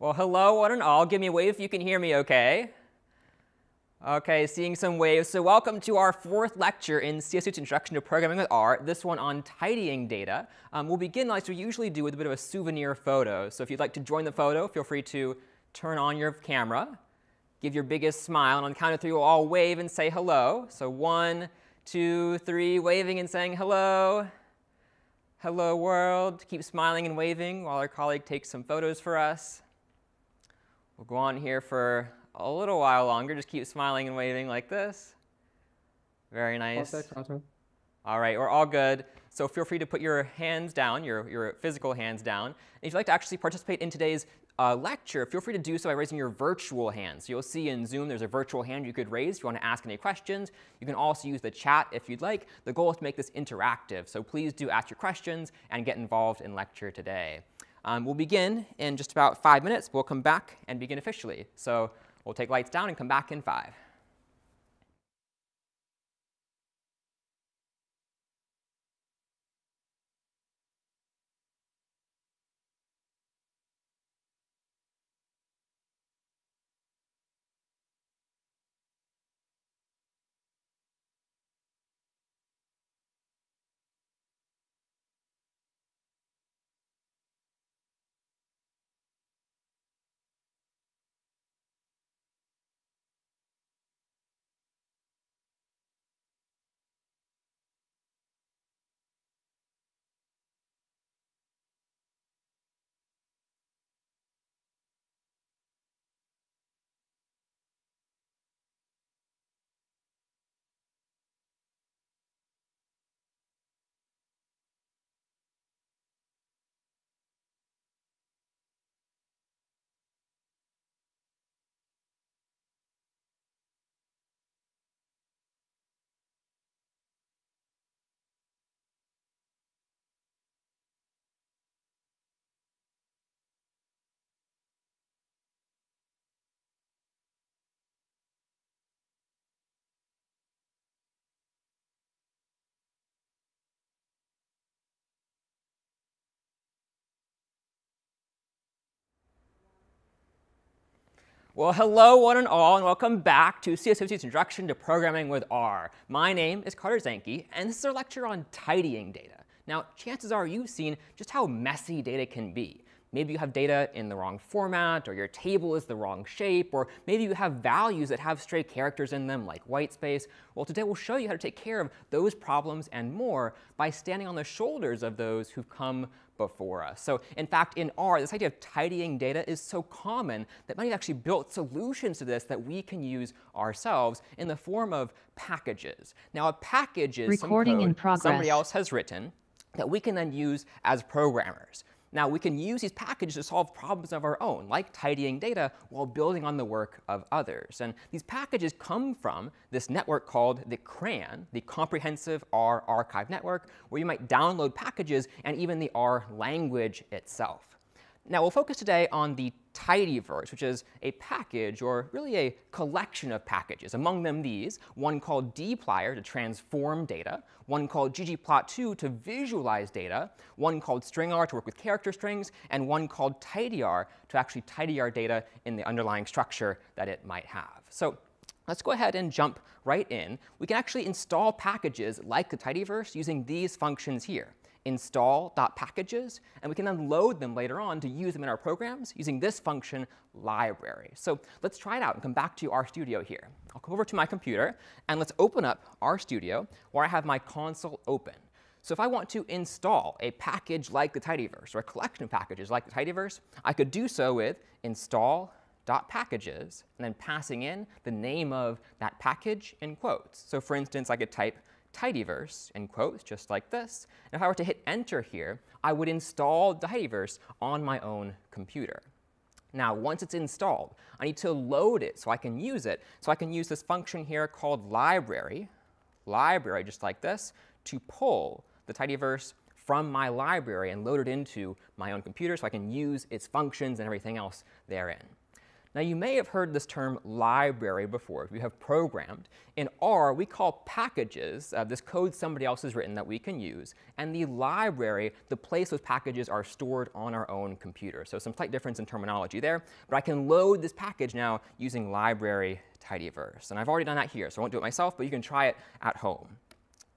Well, hello, one and all. Give me a wave if you can hear me okay. Okay, seeing some waves. So welcome to our fourth lecture in CS Introduction to Programming with R, this one on tidying data. Um, we'll begin, like we usually do, with a bit of a souvenir photo. So if you'd like to join the photo, feel free to turn on your camera, give your biggest smile, and on the count of three, we'll all wave and say hello. So one, two, three, waving and saying hello. Hello, world. Keep smiling and waving while our colleague takes some photos for us. We'll go on here for a little while longer. Just keep smiling and waving like this. Very nice. All right, we're all good. So feel free to put your hands down, your, your physical hands down. And if you'd like to actually participate in today's uh, lecture, feel free to do so by raising your virtual hands. So you'll see in Zoom there's a virtual hand you could raise if you want to ask any questions. You can also use the chat if you'd like. The goal is to make this interactive, so please do ask your questions and get involved in lecture today. Um, we'll begin in just about five minutes. We'll come back and begin officially. So we'll take lights down and come back in five. Well, hello, one and all, and welcome back to CS50's Introduction to Programming with R. My name is Carter Zenke, and this is our lecture on tidying data. Now, chances are you've seen just how messy data can be. Maybe you have data in the wrong format, or your table is the wrong shape, or maybe you have values that have stray characters in them, like white space. Well, today we'll show you how to take care of those problems and more by standing on the shoulders of those who've come before us. So in fact, in R, this idea of tidying data is so common that many have actually built solutions to this that we can use ourselves in the form of packages. Now, a package is Recording some in code somebody else has written that we can then use as programmers. Now, we can use these packages to solve problems of our own, like tidying data, while building on the work of others. And these packages come from this network called the CRAN, the Comprehensive R Archive Network, where you might download packages and even the R language itself. Now, we'll focus today on the tidyverse, which is a package, or really a collection of packages. Among them these, one called dplyr to transform data, one called ggplot2 to visualize data, one called stringr to work with character strings, and one called tidyr to actually tidy our data in the underlying structure that it might have. So let's go ahead and jump right in. We can actually install packages like the tidyverse using these functions here install.packages, and we can then load them later on to use them in our programs using this function library. So let's try it out and come back to RStudio here. I'll come over to my computer, and let's open up RStudio where I have my console open. So if I want to install a package like the tidyverse, or a collection of packages like the tidyverse, I could do so with install dot packages, and then passing in the name of that package in quotes. So for instance, I could type tidyverse in quotes, just like this. And if I were to hit enter here, I would install tidyverse on my own computer. Now, once it's installed, I need to load it so I can use it. So I can use this function here called library, library just like this, to pull the tidyverse from my library and load it into my own computer so I can use its functions and everything else therein. Now, you may have heard this term library before. If you have programmed. In R, we call packages uh, this code somebody else has written that we can use, and the library, the place those packages are stored on our own computer. So some slight difference in terminology there, but I can load this package now using library tidyverse. And I've already done that here, so I won't do it myself, but you can try it at home.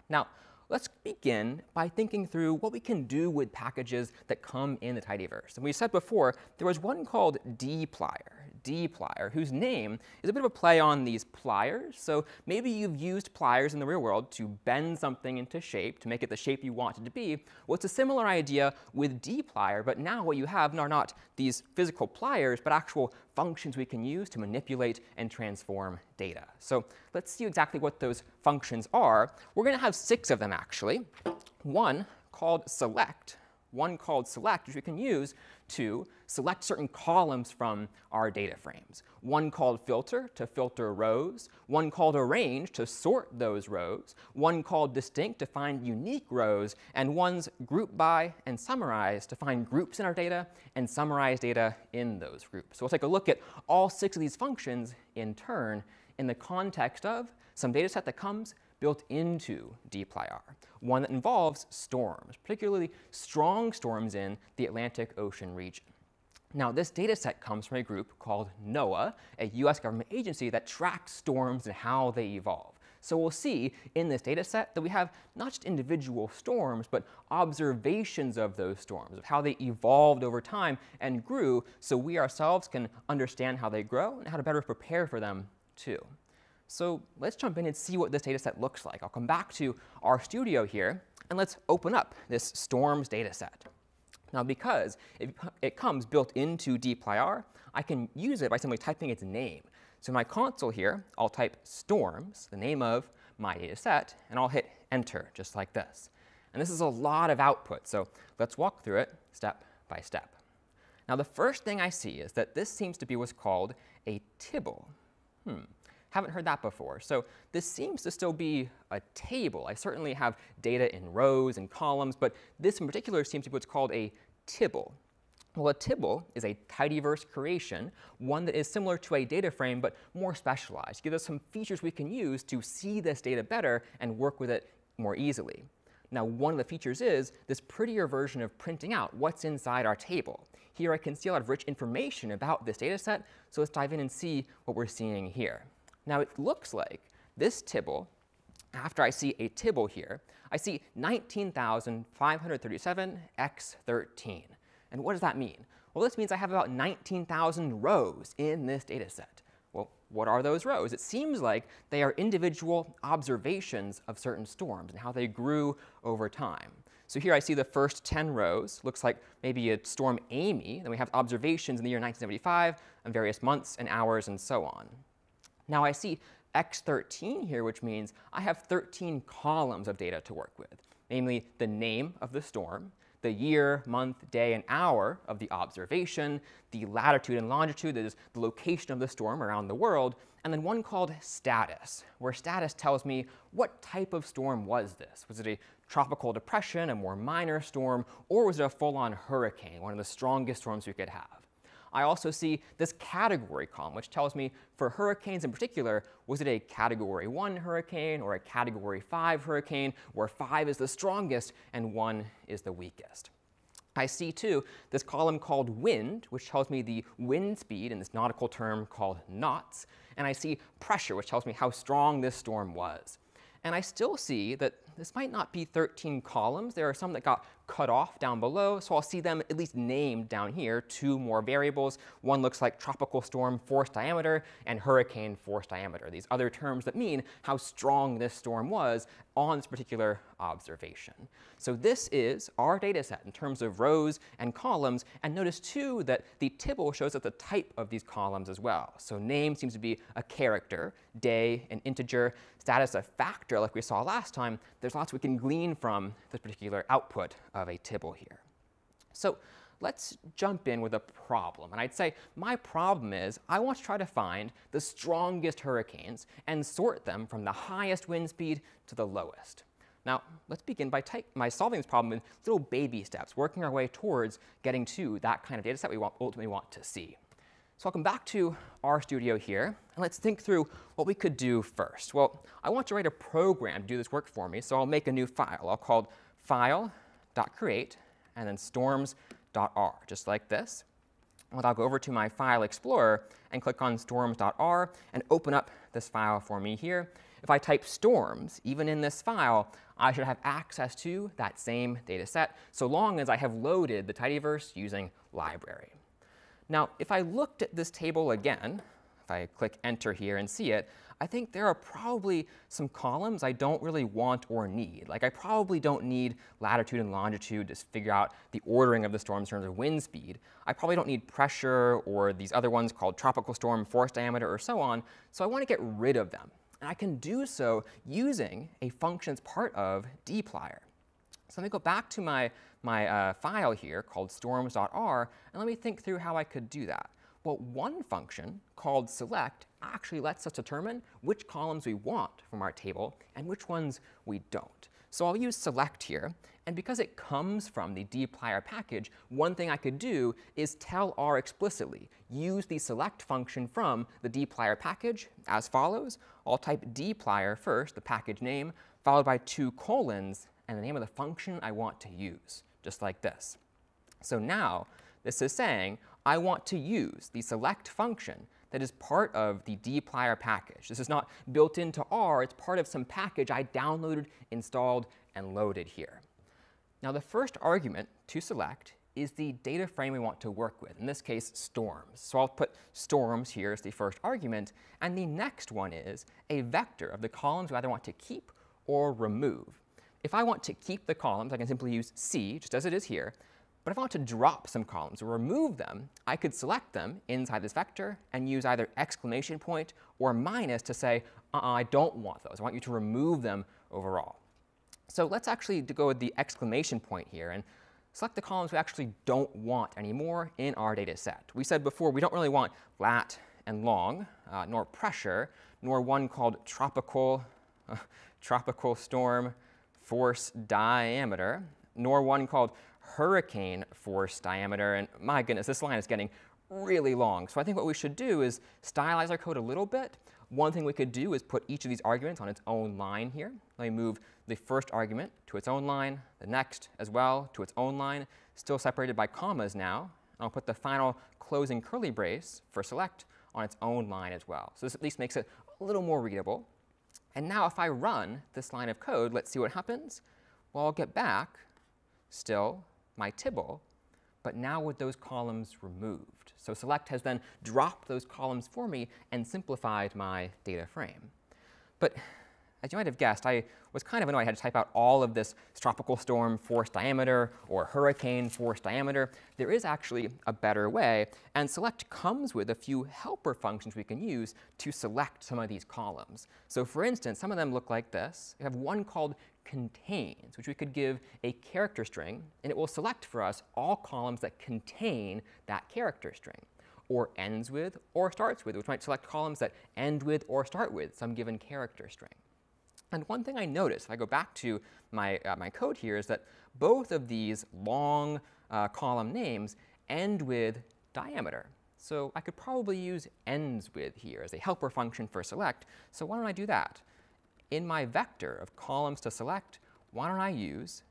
Now, let's begin by thinking through what we can do with packages that come in the tidyverse. And we said before, there was one called dplyr. Dplyr, whose name is a bit of a play on these pliers. So maybe you've used pliers in the real world to bend something into shape, to make it the shape you want it to be. Well, it's a similar idea with dplyr, but now what you have are not these physical pliers, but actual functions we can use to manipulate and transform data. So let's see exactly what those functions are. We're going to have six of them, actually. One called select, one called select, which we can use to select certain columns from our data frames. One called filter to filter rows, one called arrange to sort those rows, one called distinct to find unique rows, and one's group by and summarize to find groups in our data and summarize data in those groups. So we'll take a look at all six of these functions in turn in the context of some data set that comes built into dplyr, one that involves storms, particularly strong storms in the Atlantic Ocean region. Now, this data set comes from a group called NOAA, a US government agency that tracks storms and how they evolve. So we'll see in this data set that we have not just individual storms, but observations of those storms, of how they evolved over time and grew, so we ourselves can understand how they grow and how to better prepare for them too. So let's jump in and see what this data set looks like. I'll come back to RStudio here, and let's open up this storms data set. Now, because it, it comes built into dplyr, I can use it by simply typing its name. So in my console here, I'll type storms, the name of my data set, and I'll hit enter, just like this. And this is a lot of output, so let's walk through it step by step. Now, the first thing I see is that this seems to be what's called a tibble. Hmm. Haven't heard that before. So this seems to still be a table. I certainly have data in rows and columns, but this in particular seems to be what's called a tibble. Well, a tibble is a tidyverse creation, one that is similar to a data frame but more specialized. Gives us some features we can use to see this data better and work with it more easily. Now, one of the features is this prettier version of printing out what's inside our table. Here I can see a lot of rich information about this data set, so let's dive in and see what we're seeing here. Now it looks like this tibble, after I see a tibble here, I see 19,537 x 13. And what does that mean? Well, this means I have about 19,000 rows in this data set. Well, what are those rows? It seems like they are individual observations of certain storms and how they grew over time. So here I see the first 10 rows. Looks like maybe a storm Amy. Then we have observations in the year 1975 and various months and hours and so on. Now I see X13 here, which means I have 13 columns of data to work with, namely the name of the storm, the year, month, day, and hour of the observation, the latitude and longitude, that is the location of the storm around the world, and then one called status, where status tells me what type of storm was this. Was it a tropical depression, a more minor storm, or was it a full-on hurricane, one of the strongest storms we could have? I also see this category column, which tells me for hurricanes in particular, was it a category 1 hurricane or a category 5 hurricane, where 5 is the strongest and 1 is the weakest. I see too this column called wind, which tells me the wind speed in this nautical term called knots, and I see pressure, which tells me how strong this storm was. And I still see that this might not be 13 columns. There are some that got cut off down below, so I'll see them at least named down here, two more variables. One looks like tropical storm force diameter and hurricane force diameter, these other terms that mean how strong this storm was on this particular observation. So this is our data set in terms of rows and columns, and notice too that the tibble shows us the type of these columns as well. So name seems to be a character, day an integer, status a factor like we saw last time. There's lots we can glean from this particular output of a tibble here. So let's jump in with a problem. And I'd say my problem is I want to try to find the strongest hurricanes and sort them from the highest wind speed to the lowest. Now, let's begin by, by solving this problem in little baby steps, working our way towards getting to that kind of data set we want, ultimately want to see. So I'll come back to RStudio here, and let's think through what we could do first. Well, I want to write a program to do this work for me, so I'll make a new file. I'll call file.create and then storms.r, just like this. And I'll go over to my File Explorer and click on storms.r and open up this file for me here. If I type storms, even in this file, I should have access to that same data set, so long as I have loaded the tidyverse using library. Now, if I looked at this table again, if I click enter here and see it, I think there are probably some columns I don't really want or need. Like I probably don't need latitude and longitude to figure out the ordering of the storms in terms of wind speed. I probably don't need pressure or these other ones called tropical storm, force diameter, or so on. So I want to get rid of them. And I can do so using a function that's part of dplyr. So let me go back to my, my uh, file here called storms.r, and let me think through how I could do that. Well, one function called select actually lets us determine which columns we want from our table and which ones we don't. So I'll use select here, and because it comes from the dplyr package, one thing I could do is tell R explicitly, use the select function from the dplyr package as follows. I'll type dplyr first, the package name, followed by two colons, and the name of the function I want to use, just like this. So now this is saying I want to use the select function that is part of the dplyr package. This is not built into R, it's part of some package I downloaded, installed, and loaded here. Now the first argument to select is the data frame we want to work with, in this case storms. So I'll put storms here as the first argument, and the next one is a vector of the columns we either want to keep or remove. If I want to keep the columns, I can simply use C, just as it is here, but if I want to drop some columns or remove them, I could select them inside this vector and use either exclamation point or minus to say, uh, -uh I don't want those. I want you to remove them overall. So let's actually go with the exclamation point here and select the columns we actually don't want anymore in our data set. We said before we don't really want lat and long, uh, nor pressure, nor one called tropical, tropical storm force diameter, nor one called hurricane force diameter. And my goodness, this line is getting really long. So I think what we should do is stylize our code a little bit. One thing we could do is put each of these arguments on its own line here. Let me move the first argument to its own line, the next as well to its own line, still separated by commas now. I'll put the final closing curly brace for select on its own line as well. So this at least makes it a little more readable. And now if I run this line of code, let's see what happens. Well, I'll get back still my tibble, but now with those columns removed. So select has then dropped those columns for me and simplified my data frame. But as you might have guessed, I was kind of annoyed I had to type out all of this tropical storm force diameter or hurricane force diameter. There is actually a better way, and select comes with a few helper functions we can use to select some of these columns. So for instance, some of them look like this. We have one called contains, which we could give a character string, and it will select for us all columns that contain that character string or ends with or starts with, which might select columns that end with or start with some given character string. And one thing I notice, if I go back to my, uh, my code here, is that both of these long uh, column names end with diameter. So I could probably use ends with here as a helper function for select. So why don't I do that? In my vector of columns to select, why don't I use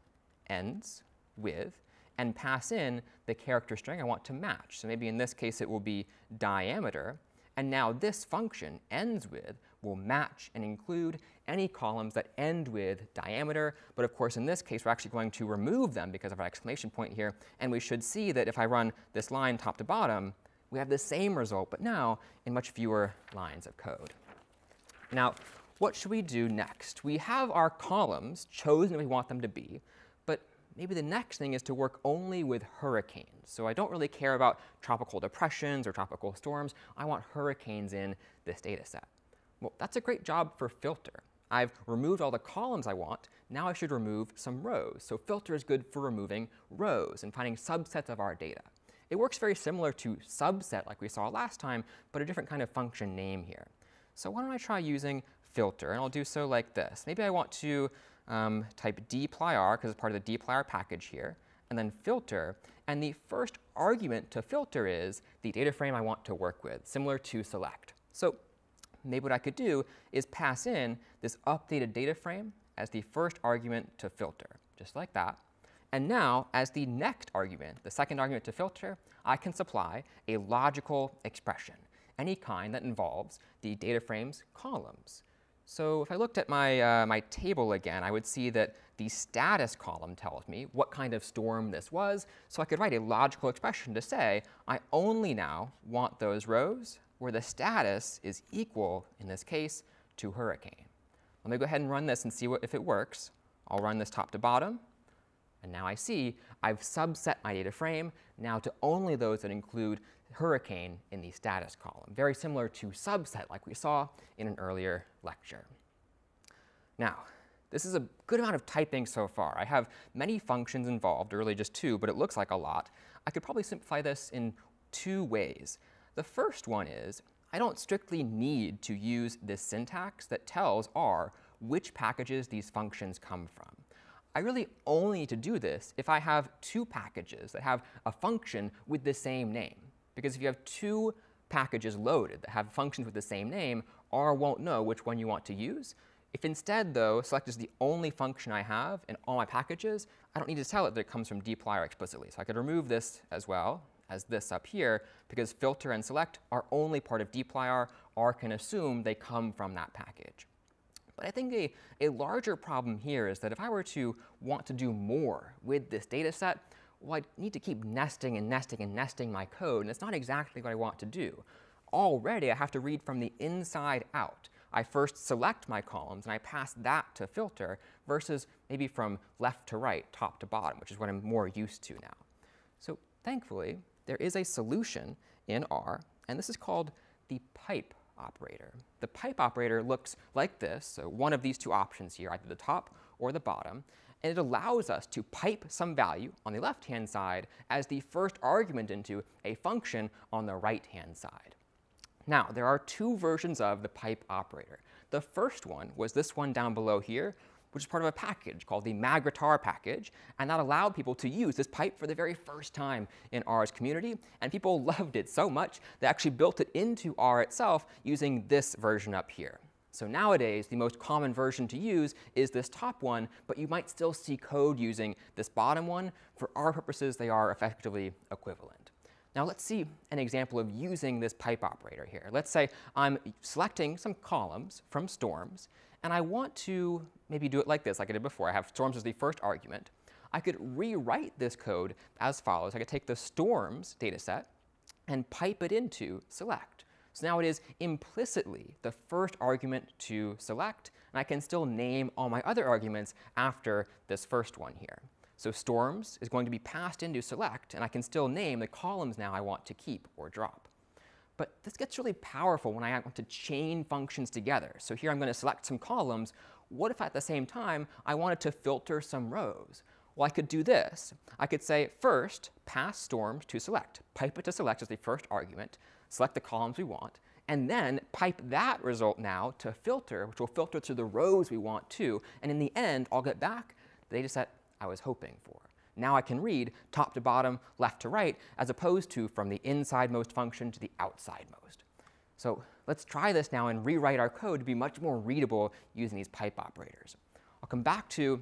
ends with and pass in the character string I want to match. So maybe in this case it will be diameter. And now this function ends with will match and include any columns that end with diameter. But of course, in this case, we're actually going to remove them because of our exclamation point here. And we should see that if I run this line top to bottom, we have the same result, but now in much fewer lines of code. Now, what should we do next? We have our columns chosen we want them to be, but maybe the next thing is to work only with hurricanes. So I don't really care about tropical depressions or tropical storms. I want hurricanes in this data set. Well, that's a great job for filter. I've removed all the columns I want. Now I should remove some rows. So filter is good for removing rows and finding subsets of our data. It works very similar to subset like we saw last time, but a different kind of function name here. So why don't I try using filter, and I'll do so like this. Maybe I want to um, type dplyr, because it's part of the dplyr package here, and then filter. And the first argument to filter is the data frame I want to work with, similar to select. So maybe what I could do is pass in this updated data frame as the first argument to filter, just like that. And now, as the next argument, the second argument to filter, I can supply a logical expression, any kind that involves the data frame's columns. So if I looked at my, uh, my table again, I would see that the status column tells me what kind of storm this was. So I could write a logical expression to say, I only now want those rows where the status is equal, in this case, to hurricane. Let me go ahead and run this and see what, if it works. I'll run this top to bottom. And now I see I've subset my data frame now to only those that include hurricane in the status column, very similar to subset like we saw in an earlier lecture. Now, this is a good amount of typing so far. I have many functions involved, really just two, but it looks like a lot. I could probably simplify this in two ways. The first one is I don't strictly need to use this syntax that tells R which packages these functions come from. I really only need to do this if I have two packages that have a function with the same name. Because if you have two packages loaded that have functions with the same name, R won't know which one you want to use. If instead, though, select is the only function I have in all my packages, I don't need to tell it that it comes from dplyr explicitly. So I could remove this as well as this up here, because filter and select are only part of dplyr. R can assume they come from that package. But I think a, a larger problem here is that if I were to want to do more with this data set, well, I need to keep nesting and nesting and nesting my code, and it's not exactly what I want to do. Already, I have to read from the inside out. I first select my columns, and I pass that to filter, versus maybe from left to right, top to bottom, which is what I'm more used to now. So thankfully, there is a solution in R, and this is called the pipe operator. The pipe operator looks like this, so one of these two options here, either the top or the bottom, and it allows us to pipe some value on the left-hand side as the first argument into a function on the right-hand side. Now, there are two versions of the pipe operator. The first one was this one down below here, which is part of a package called the magrittr package, and that allowed people to use this pipe for the very first time in R's community, and people loved it so much they actually built it into R itself using this version up here. So nowadays, the most common version to use is this top one, but you might still see code using this bottom one. For our purposes, they are effectively equivalent. Now let's see an example of using this pipe operator here. Let's say I'm selecting some columns from storms, and I want to maybe do it like this, like I did before. I have storms as the first argument. I could rewrite this code as follows. I could take the storms data set and pipe it into select. So now it is implicitly the first argument to select, and I can still name all my other arguments after this first one here. So storms is going to be passed into select, and I can still name the columns now I want to keep or drop. But this gets really powerful when I want to chain functions together. So here I'm going to select some columns. What if at the same time I wanted to filter some rows? Well, I could do this. I could say first pass storms to select, pipe it to select as the first argument, select the columns we want, and then pipe that result now to filter, which will filter to the rows we want to, and in the end, I'll get back the data set I was hoping for. Now I can read top to bottom, left to right, as opposed to from the inside-most function to the outside-most. So let's try this now and rewrite our code to be much more readable using these pipe operators. I'll come back to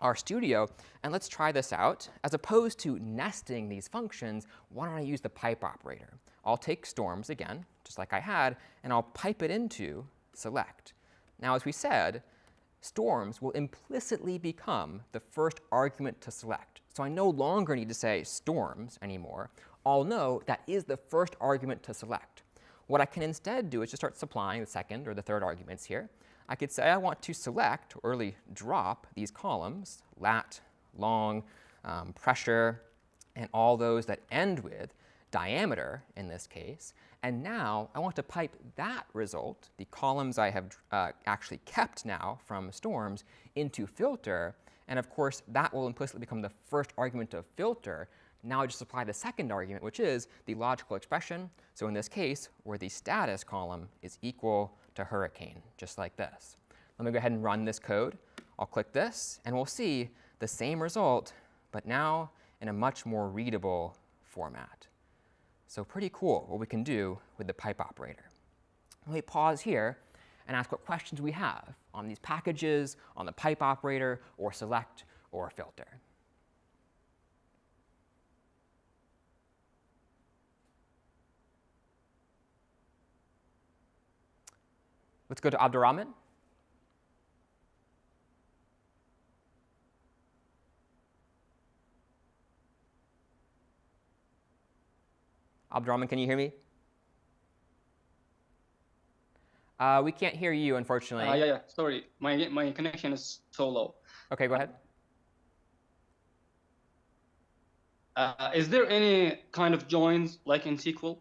RStudio, and let's try this out. As opposed to nesting these functions, why don't I use the pipe operator? I'll take storms again, just like I had, and I'll pipe it into select. Now, as we said, storms will implicitly become the first argument to select. So I no longer need to say storms anymore. I'll know that is the first argument to select. What I can instead do is just start supplying the second or the third arguments here. I could say I want to select or early drop these columns, lat, long, um, pressure, and all those that end with diameter in this case. And now I want to pipe that result, the columns I have uh, actually kept now from storms, into filter. And of course, that will implicitly become the first argument of filter. Now I just apply the second argument, which is the logical expression. So in this case, where the status column is equal to hurricane, just like this. Let me go ahead and run this code. I'll click this, and we'll see the same result, but now in a much more readable format. So pretty cool what we can do with the pipe operator. Let me pause here and ask what questions we have on these packages, on the pipe operator, or select, or filter. Let's go to Abdurrahman. Abdurrahman, can you hear me? Uh, we can't hear you, unfortunately. Uh, yeah, yeah. Sorry, my my connection is so low. Okay, go ahead. Uh, is there any kind of joins like in SQL?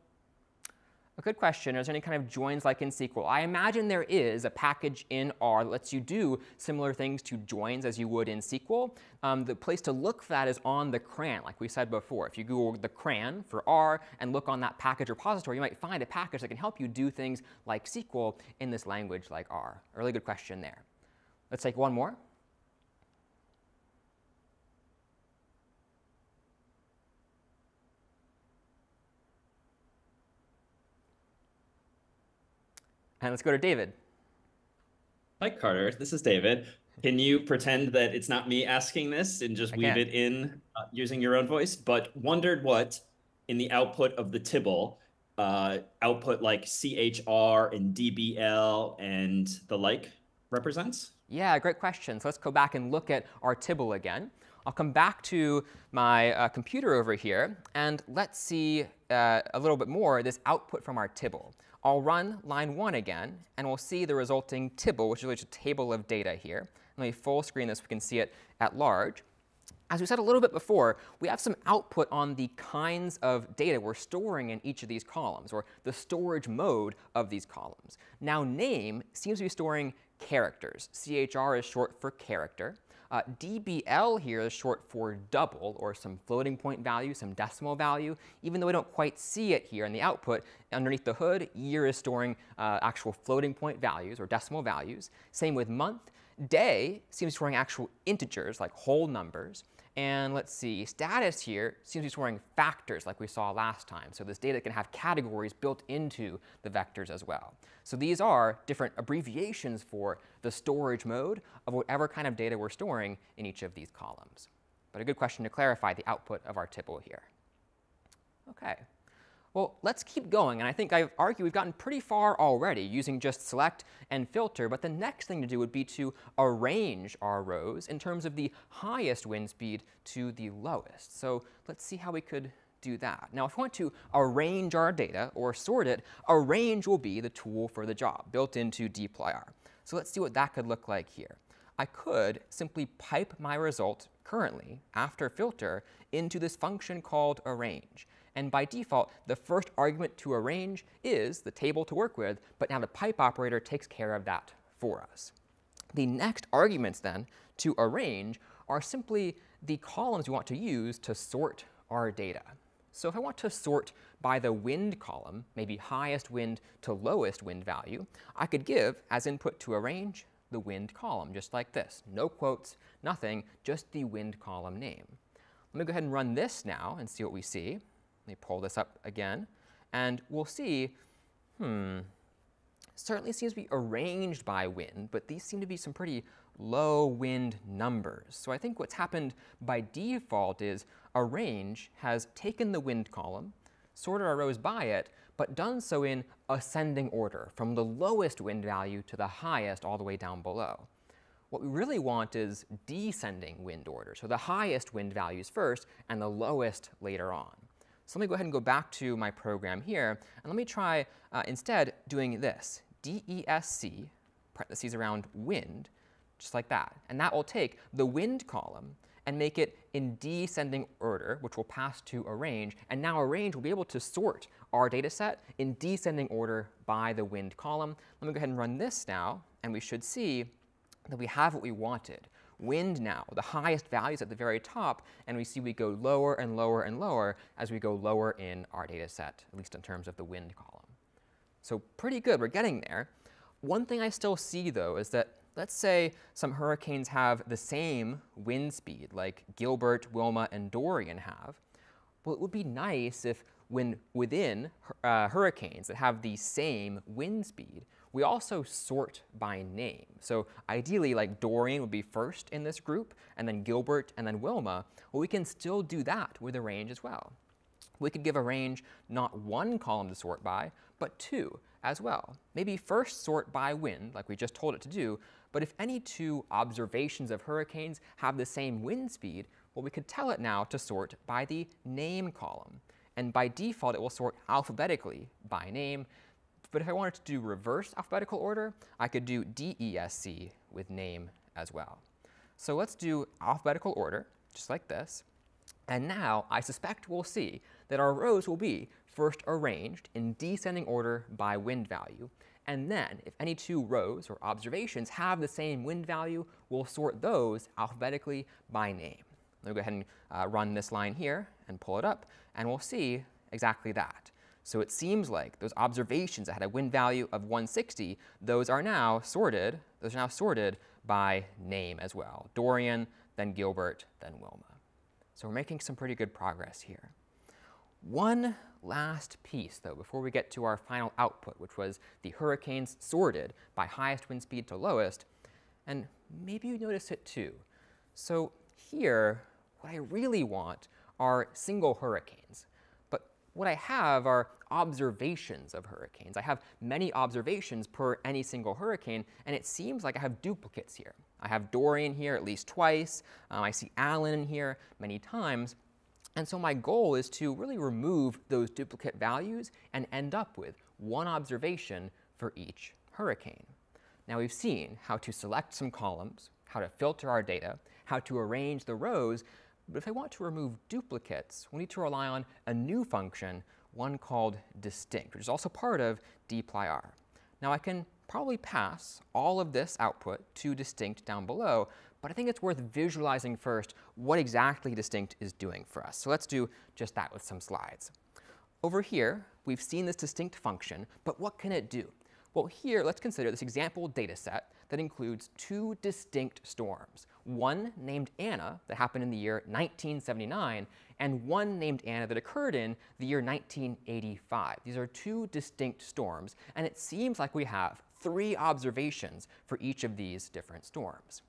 A good question. Is there any kind of joins like in SQL? I imagine there is a package in R that lets you do similar things to joins as you would in SQL. Um, the place to look for that is on the CRAN, like we said before. If you Google the CRAN for R and look on that package repository, you might find a package that can help you do things like SQL in this language like R. A really good question there. Let's take one more. And let's go to David. Hi, Carter. This is David. Can you pretend that it's not me asking this and just I weave can. it in uh, using your own voice? But wondered what in the output of the Tibble, uh, output like CHR and DBL and the like represents? Yeah, great question. So let's go back and look at our Tibble again. I'll come back to my uh, computer over here, and let's see uh, a little bit more this output from our Tibble. I'll run line 1 again, and we'll see the resulting Tibble, which is really just a table of data here. Let me full screen this so we can see it at large. As we said a little bit before, we have some output on the kinds of data we're storing in each of these columns, or the storage mode of these columns. Now, name seems to be storing characters. CHR is short for character. Uh, DBL here is short for double, or some floating point value, some decimal value. Even though we don't quite see it here in the output, underneath the hood, year is storing uh, actual floating point values, or decimal values. Same with month. Day seems to storing actual integers, like whole numbers. And let's see, status here seems to be storing factors like we saw last time. So this data can have categories built into the vectors as well. So these are different abbreviations for the storage mode of whatever kind of data we're storing in each of these columns. But a good question to clarify the output of our Tibble here. Okay. Well, let's keep going. And I think I've argued we've gotten pretty far already using just select and filter. But the next thing to do would be to arrange our rows in terms of the highest wind speed to the lowest. So let's see how we could do that. Now, if we want to arrange our data or sort it, arrange will be the tool for the job built into dplyr. So let's see what that could look like here. I could simply pipe my result currently after filter into this function called arrange. And by default, the first argument to arrange is the table to work with, but now the pipe operator takes care of that for us. The next arguments then to arrange are simply the columns we want to use to sort our data. So if I want to sort by the wind column, maybe highest wind to lowest wind value, I could give as input to arrange the wind column, just like this. No quotes, nothing, just the wind column name. Let me go ahead and run this now and see what we see. Let me pull this up again. And we'll see, hmm, certainly seems to be arranged by wind, but these seem to be some pretty low wind numbers. So I think what's happened by default is arrange has taken the wind column, sorted our rows by it, but done so in ascending order, from the lowest wind value to the highest all the way down below. What we really want is descending wind order, so the highest wind values first and the lowest later on. So let me go ahead and go back to my program here, and let me try uh, instead doing this, DESC, parentheses around wind, just like that. And that will take the wind column and make it in descending order, which will pass to arrange. And now arrange will be able to sort our data set in descending order by the wind column. Let me go ahead and run this now, and we should see that we have what we wanted. Wind now, the highest values at the very top, and we see we go lower and lower and lower as we go lower in our data set, at least in terms of the wind column. So pretty good, we're getting there. One thing I still see though is that let's say some hurricanes have the same wind speed like Gilbert, Wilma, and Dorian have. Well, it would be nice if when within uh, hurricanes that have the same wind speed, we also sort by name. So ideally, like Dorian would be first in this group, and then Gilbert, and then Wilma. Well, we can still do that with arrange as well. We could give arrange not one column to sort by, but two as well. Maybe first sort by wind, like we just told it to do, but if any two observations of hurricanes have the same wind speed, well, we could tell it now to sort by the name column. And by default, it will sort alphabetically by name, but if I wanted to do reverse alphabetical order, I could do DESC with name as well. So let's do alphabetical order, just like this. And now I suspect we'll see that our rows will be first arranged in descending order by wind value. And then, if any two rows or observations have the same wind value, we'll sort those alphabetically by name. Let me go ahead and uh, run this line here and pull it up, and we'll see exactly that. So it seems like those observations that had a wind value of 160, those are now sorted, those are now sorted by name as well. Dorian, then Gilbert, then Wilma. So we're making some pretty good progress here. One last piece, though, before we get to our final output, which was the hurricanes sorted by highest wind speed to lowest, and maybe you notice it too. So here, what I really want are single hurricanes. What I have are observations of hurricanes. I have many observations per any single hurricane, and it seems like I have duplicates here. I have Dorian here at least twice. Um, I see Allen here many times. And so my goal is to really remove those duplicate values and end up with one observation for each hurricane. Now we've seen how to select some columns, how to filter our data, how to arrange the rows, but if I want to remove duplicates, we need to rely on a new function, one called distinct, which is also part of dplyr. Now I can probably pass all of this output to distinct down below, but I think it's worth visualizing first what exactly distinct is doing for us. So let's do just that with some slides. Over here, we've seen this distinct function, but what can it do? Well, here, let's consider this example data set that includes two distinct storms, one named Anna that happened in the year 1979, and one named Anna that occurred in the year 1985. These are two distinct storms, and it seems like we have three observations for each of these different storms.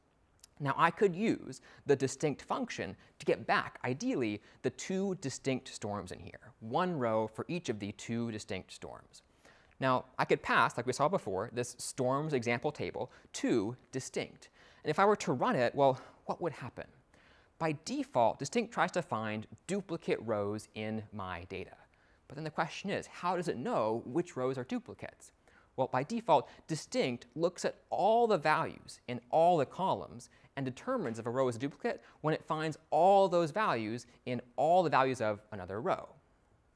Now, I could use the distinct function to get back, ideally, the two distinct storms in here, one row for each of the two distinct storms. Now, I could pass, like we saw before, this storms example table to distinct. And if I were to run it, well, what would happen? By default, distinct tries to find duplicate rows in my data. But then the question is, how does it know which rows are duplicates? Well, by default, distinct looks at all the values in all the columns and determines if a row is a duplicate when it finds all those values in all the values of another row.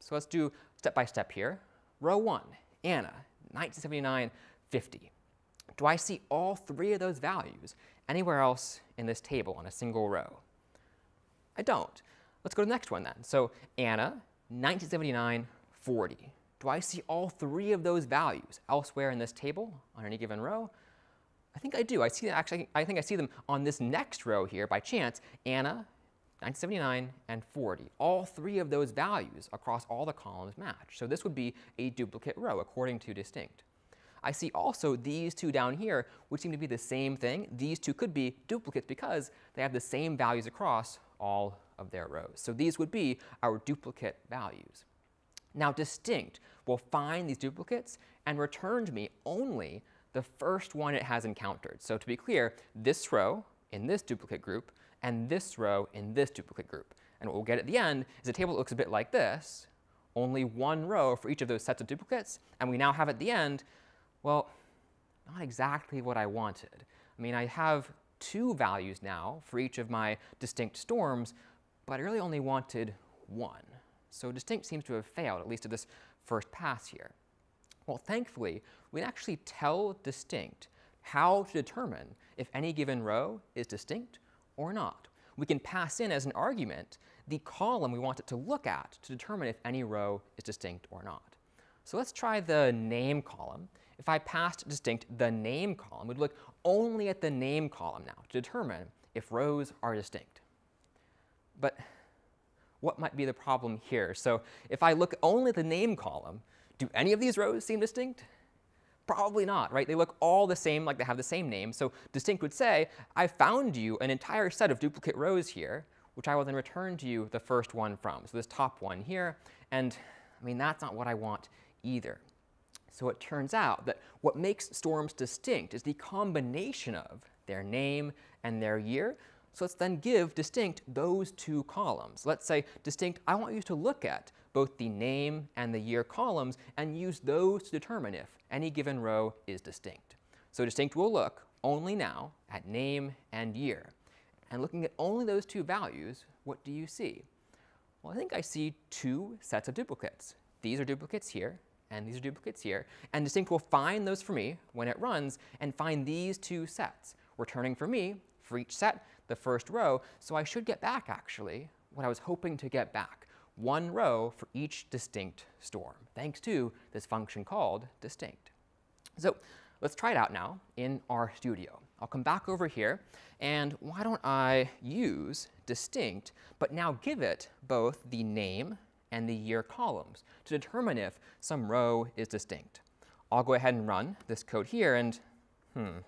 So let's do step by step here. Row 1, Anna, 1979, 50. Do I see all three of those values anywhere else in this table on a single row? I don't. Let's go to the next one then. So Anna, 1979, 40. Do I see all three of those values elsewhere in this table on any given row? I think I do. I see actually I think I see them on this next row here by chance. Anna, 1979 and 40. All three of those values across all the columns match. So this would be a duplicate row according to distinct. I see also these two down here, which seem to be the same thing. These two could be duplicates because they have the same values across all of their rows. So these would be our duplicate values. Now distinct will find these duplicates and return to me only the first one it has encountered. So to be clear, this row in this duplicate group and this row in this duplicate group. And what we'll get at the end is a table that looks a bit like this, only one row for each of those sets of duplicates, and we now have at the end, well, not exactly what I wanted. I mean, I have two values now for each of my distinct storms, but I really only wanted one. So distinct seems to have failed, at least at this first pass here. Well, thankfully, we can actually tell distinct how to determine if any given row is distinct or not. We can pass in as an argument the column we want it to look at to determine if any row is distinct or not. So let's try the name column. If I passed distinct the name column, we'd look only at the name column now to determine if rows are distinct. But what might be the problem here? So if I look only at the name column, do any of these rows seem distinct? Probably not, right? They look all the same, like they have the same name. So distinct would say, I found you an entire set of duplicate rows here, which I will then return to you the first one from. So this top one here. And I mean, that's not what I want either. So it turns out that what makes storms distinct is the combination of their name and their year. So let's then give distinct those two columns. Let's say distinct, I want you to look at both the name and the year columns and use those to determine if any given row is distinct. So distinct will look only now at name and year. And looking at only those two values, what do you see? Well, I think I see two sets of duplicates. These are duplicates here, and these are duplicates here. And distinct will find those for me when it runs and find these two sets, returning for me, for each set, the first row. So I should get back, actually, what I was hoping to get back, one row for each distinct storm, thanks to this function called distinct. So let's try it out now in RStudio. I'll come back over here, and why don't I use distinct, but now give it both the name and the year columns to determine if some row is distinct. I'll go ahead and run this code here, and hmm,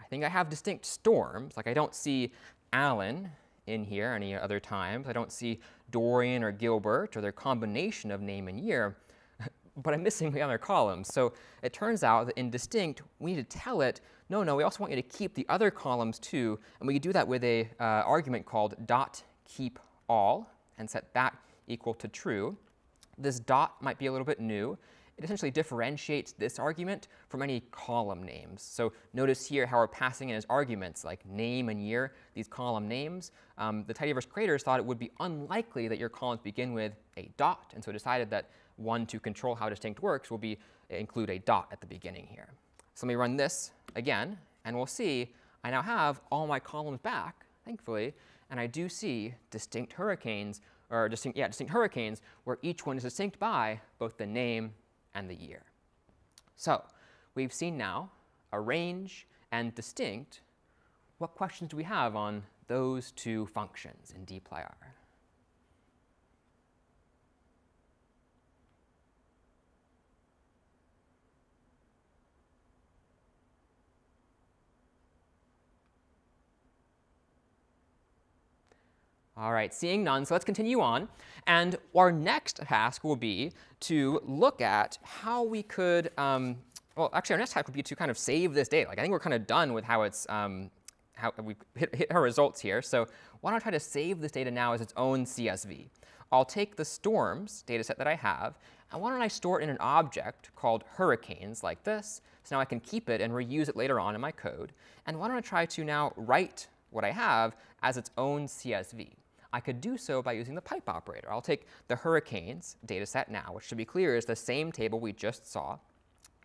I think I have distinct storms. Like I don't see Allen in here any other times. I don't see Dorian or Gilbert or their combination of name and year, but I'm missing the other columns. So it turns out that in distinct, we need to tell it, no, no, we also want you to keep the other columns too, and we can do that with a uh, argument called dot keep all and set that equal to true. This dot might be a little bit new. It essentially differentiates this argument from any column names. So notice here how we're passing in as arguments like name and year, these column names. Um, the Tidyverse creators thought it would be unlikely that your columns begin with a dot, and so decided that one to control how distinct works will be include a dot at the beginning here. So let me run this again, and we'll see I now have all my columns back, thankfully, and I do see distinct hurricanes or distinct, yeah, distinct hurricanes, where each one is distinct by both the name and the year. So we've seen now arrange and distinct. What questions do we have on those two functions in dplyr? All right, seeing none, so let's continue on. And our next task will be to look at how we could, um, well, actually our next task would be to kind of save this data. Like I think we're kind of done with how it's, um, how we hit, hit our results here. So why don't I try to save this data now as its own CSV? I'll take the storms data set that I have, and why don't I store it in an object called hurricanes like this, so now I can keep it and reuse it later on in my code. And why don't I try to now write what I have as its own CSV? I could do so by using the pipe operator. I'll take the hurricanes data set now, which to be clear is the same table we just saw.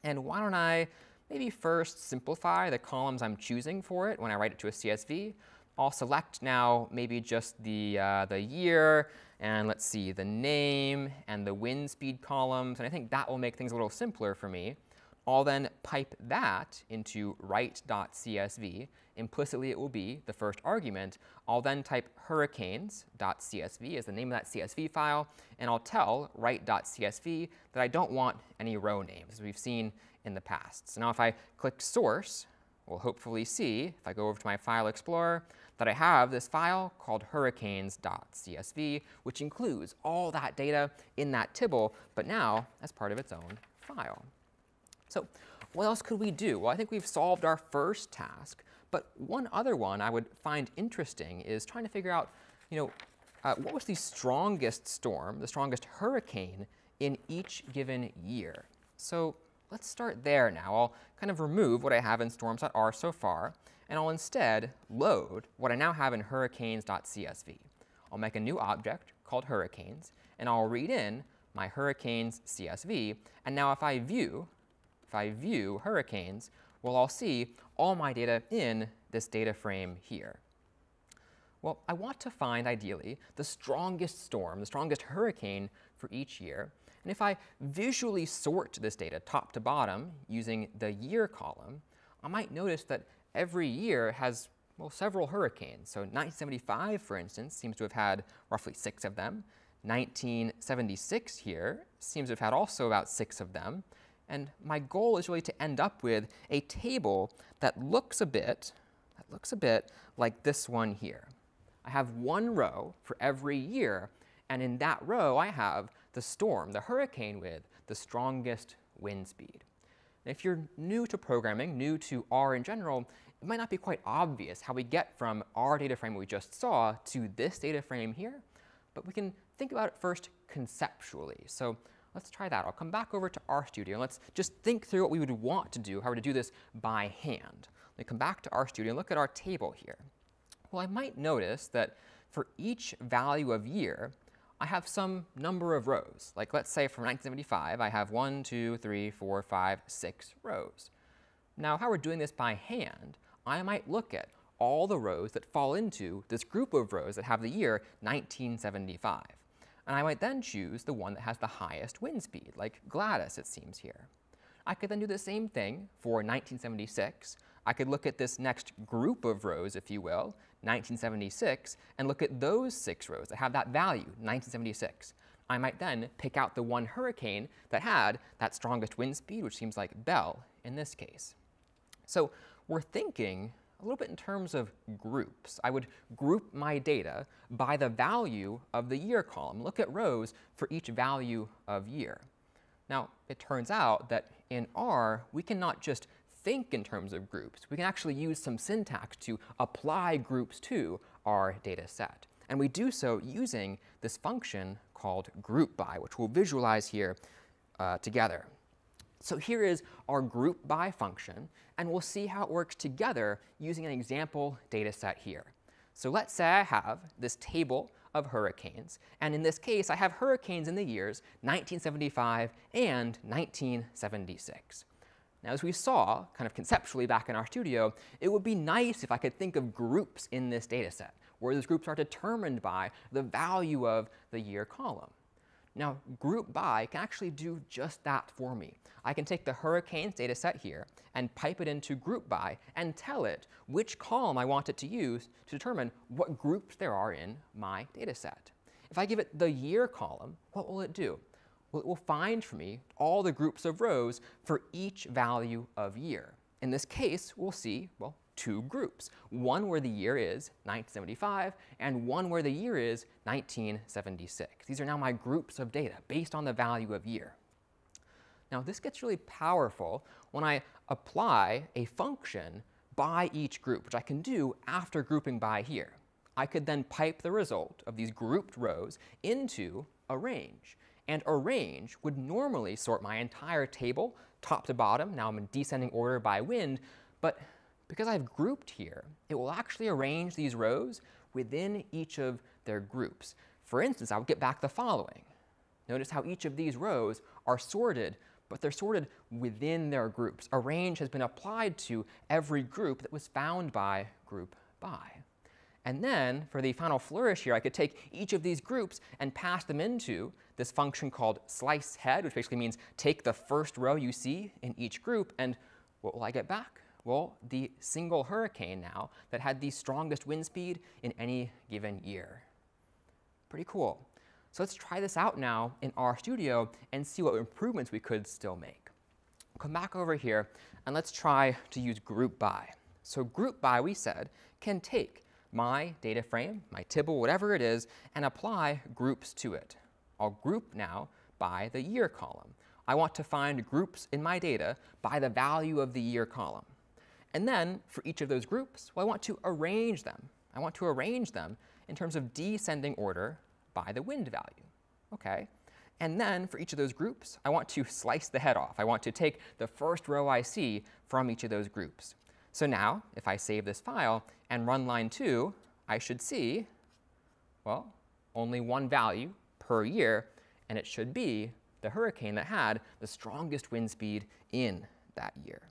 And why don't I maybe first simplify the columns I'm choosing for it when I write it to a CSV. I'll select now maybe just the, uh, the year, and let's see, the name and the wind speed columns, and I think that will make things a little simpler for me. I'll then pipe that into write.csv. Implicitly, it will be the first argument. I'll then type hurricanes.csv as the name of that CSV file, and I'll tell write.csv that I don't want any row names, as we've seen in the past. So now if I click source, we'll hopefully see, if I go over to my file explorer, that I have this file called hurricanes.csv, which includes all that data in that tibble, but now as part of its own file. So what else could we do? Well, I think we've solved our first task, but one other one I would find interesting is trying to figure out, you know, uh, what was the strongest storm, the strongest hurricane in each given year? So let's start there now. I'll kind of remove what I have in storms.r so far, and I'll instead load what I now have in hurricanes.csv. I'll make a new object called hurricanes, and I'll read in my hurricanes CSV, and now if I view if I view hurricanes, well, I'll see all my data in this data frame here. Well, I want to find, ideally, the strongest storm, the strongest hurricane for each year. And if I visually sort this data top to bottom using the year column, I might notice that every year has well, several hurricanes. So 1975, for instance, seems to have had roughly six of them. 1976 here seems to have had also about six of them. And my goal is really to end up with a table that looks a bit, that looks a bit like this one here. I have one row for every year, and in that row I have the storm, the hurricane with the strongest wind speed. And if you're new to programming, new to R in general, it might not be quite obvious how we get from our data frame we just saw to this data frame here, but we can think about it first conceptually. So let's try that. I'll come back over to RStudio and let's just think through what we would want to do, how we to do this by hand. Let me come back to RStudio and look at our table here. Well, I might notice that for each value of year, I have some number of rows. Like let's say from 1975, I have one, two, three, four, five, six rows. Now, how we're doing this by hand, I might look at all the rows that fall into this group of rows that have the year 1975. And I might then choose the one that has the highest wind speed, like Gladys it seems here. I could then do the same thing for 1976. I could look at this next group of rows, if you will, 1976, and look at those six rows that have that value, 1976. I might then pick out the one hurricane that had that strongest wind speed, which seems like Belle in this case. So we're thinking a little bit in terms of groups. I would group my data by the value of the year column, look at rows for each value of year. Now, it turns out that in R, we cannot just think in terms of groups. We can actually use some syntax to apply groups to our data set. And we do so using this function called group by, which we'll visualize here uh, together. So here is our group by function, and we'll see how it works together using an example data set here. So let's say I have this table of hurricanes, and in this case, I have hurricanes in the years 1975 and 1976. Now, as we saw, kind of conceptually back in RStudio, it would be nice if I could think of groups in this data set, where those groups are determined by the value of the year column. Now, group by can actually do just that for me. I can take the hurricanes data set here and pipe it into group by and tell it which column I want it to use to determine what groups there are in my data set. If I give it the year column, what will it do? Well, it will find for me all the groups of rows for each value of year. In this case, we'll see, well, two groups. One where the year is 1975 and one where the year is 1976. These are now my groups of data based on the value of year. Now this gets really powerful when I apply a function by each group, which I can do after grouping by here. I could then pipe the result of these grouped rows into arrange. And arrange would normally sort my entire table top to bottom. Now I'm in descending order by wind, but because I've grouped here, it will actually arrange these rows within each of their groups. For instance, I would get back the following. Notice how each of these rows are sorted, but they're sorted within their groups. Arrange has been applied to every group that was found by group by. And then for the final flourish here, I could take each of these groups and pass them into this function called slice head, which basically means take the first row you see in each group, and what will I get back? Well, the single hurricane now that had the strongest wind speed in any given year. Pretty cool. So let's try this out now in RStudio and see what improvements we could still make. Come back over here and let's try to use group by. So group by, we said, can take my data frame, my tibble, whatever it is, and apply groups to it. I'll group now by the year column. I want to find groups in my data by the value of the year column. And then for each of those groups, well, I want to arrange them. I want to arrange them in terms of descending order by the wind value. Okay. And then for each of those groups, I want to slice the head off. I want to take the first row I see from each of those groups. So now, if I save this file and run line 2, I should see, well, only one value per year, and it should be the hurricane that had the strongest wind speed in that year.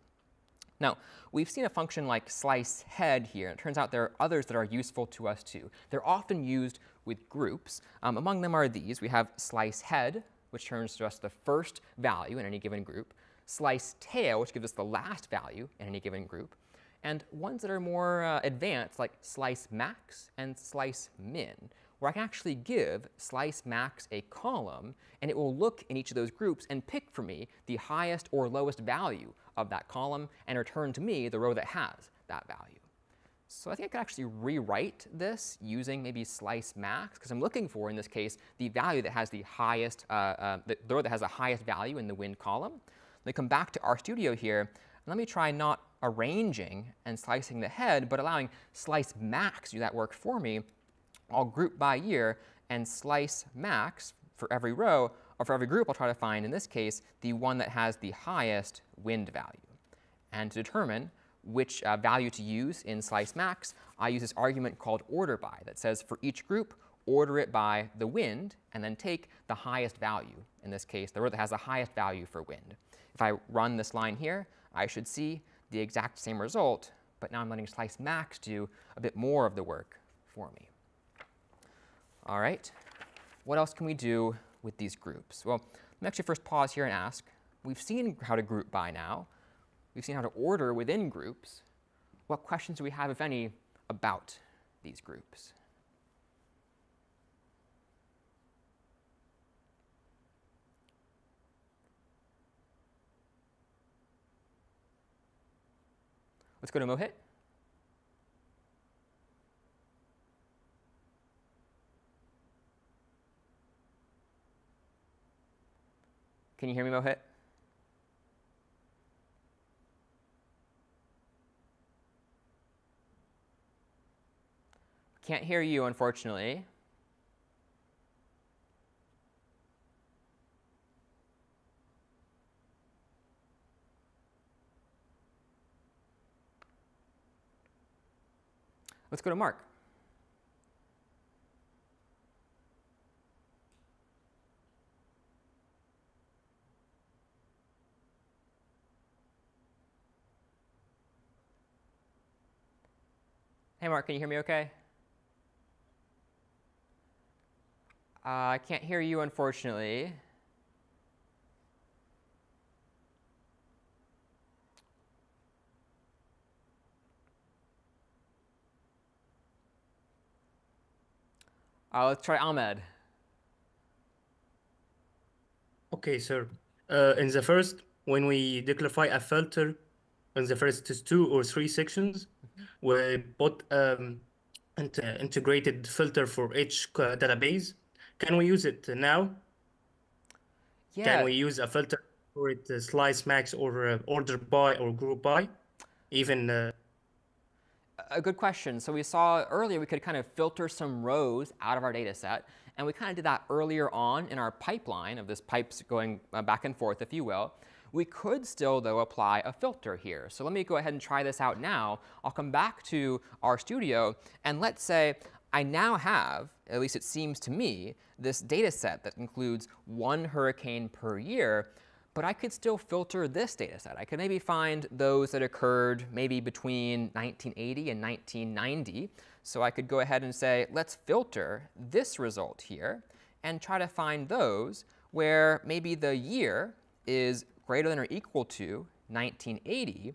Now, we've seen a function like slice head here, it turns out there are others that are useful to us too. They're often used with groups. Um, among them are these. We have slice head which turns to us the first value in any given group, slice tail, which gives us the last value in any given group, and ones that are more uh, advanced, like slice max and slice min, where I can actually give slice max a column, and it will look in each of those groups and pick for me the highest or lowest value of that column and return to me the row that has that value. So I think I could actually rewrite this using maybe slice max, because I'm looking for, in this case, the value that has the highest, uh, uh, the, row that has the highest value in the wind column. Let me come back to RStudio here, and let me try not arranging and slicing the head, but allowing slice max do that work for me. I'll group by year and slice max for every row, or for every group, I'll try to find, in this case, the one that has the highest wind value. And to determine which uh, value to use in slice max, I use this argument called order by that says for each group, order it by the wind, and then take the highest value, in this case, the row that has the highest value for wind. If I run this line here, I should see the exact same result, but now I'm letting slice max do a bit more of the work for me. All right, what else can we do with these groups? Well, let me actually first pause here and ask, we've seen how to group by now. We've seen how to order within groups. What questions do we have, if any, about these groups? Let's go to Mohit. Can you hear me, Mohit? Can't hear you, unfortunately. Let's go to Mark. Hey, Mark, can you hear me okay? Uh, I can't hear you, unfortunately. Uh, let's try Ahmed. Okay, sir. Uh, in the first, when we declarify a filter in the first two or three sections, we put um, integrated filter for each uh, database. Can we use it now? Yeah. Can we use a filter for it uh, slice max or uh, order by or group by? Even uh, a good question. So we saw earlier we could kind of filter some rows out of our data set, and we kind of did that earlier on in our pipeline of this pipes going uh, back and forth, if you will. We could still, though, apply a filter here. So let me go ahead and try this out now. I'll come back to RStudio, and let's say I now have, at least it seems to me, this data set that includes one hurricane per year, but I could still filter this data set. I could maybe find those that occurred maybe between 1980 and 1990. So I could go ahead and say, let's filter this result here and try to find those where maybe the year is greater than or equal to 1980,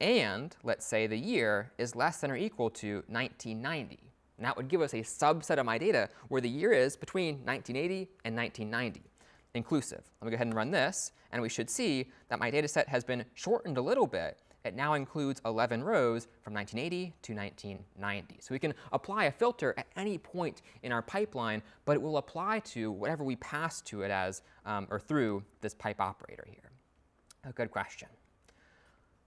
and let's say the year is less than or equal to 1990. And that would give us a subset of my data where the year is between 1980 and 1990 inclusive. Let me go ahead and run this, and we should see that my data set has been shortened a little bit. It now includes 11 rows from 1980 to 1990. So we can apply a filter at any point in our pipeline, but it will apply to whatever we pass to it as, um, or through this pipe operator here. A good question.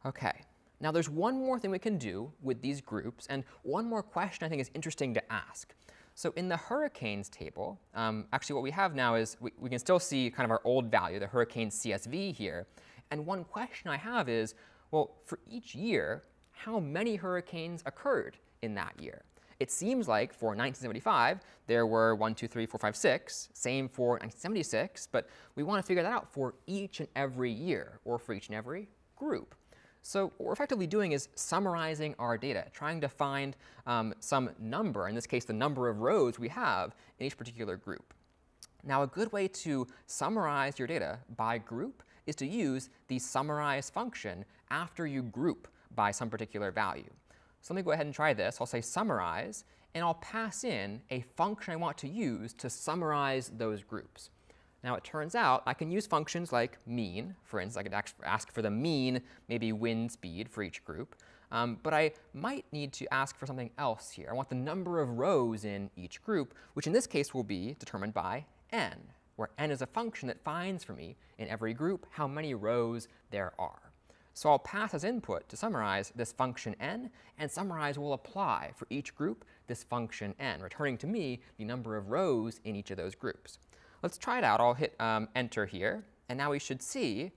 Okay. Now there's one more thing we can do with these groups, and one more question I think is interesting to ask. So in the hurricanes table, um, actually what we have now is we, we, can still see kind of our old value, the hurricane CSV here. And one question I have is, well, for each year, how many hurricanes occurred in that year? It seems like for 1975, there were 1, 2, 3, 4, 5, 6. Same for 1976, but we want to figure that out for each and every year, or for each and every group. So what we're effectively doing is summarizing our data, trying to find um, some number, in this case the number of rows we have in each particular group. Now, a good way to summarize your data by group is to use the summarize function after you group by some particular value. So let me go ahead and try this. I'll say summarize, and I'll pass in a function I want to use to summarize those groups. Now it turns out I can use functions like mean. For instance, I could ask for the mean, maybe wind speed for each group. Um, but I might need to ask for something else here. I want the number of rows in each group, which in this case will be determined by n, where n is a function that finds for me in every group how many rows there are. So I'll pass as input to summarize this function n, and summarize will apply for each group this function n, returning to me the number of rows in each of those groups. Let's try it out. I'll hit um, enter here, and now we should see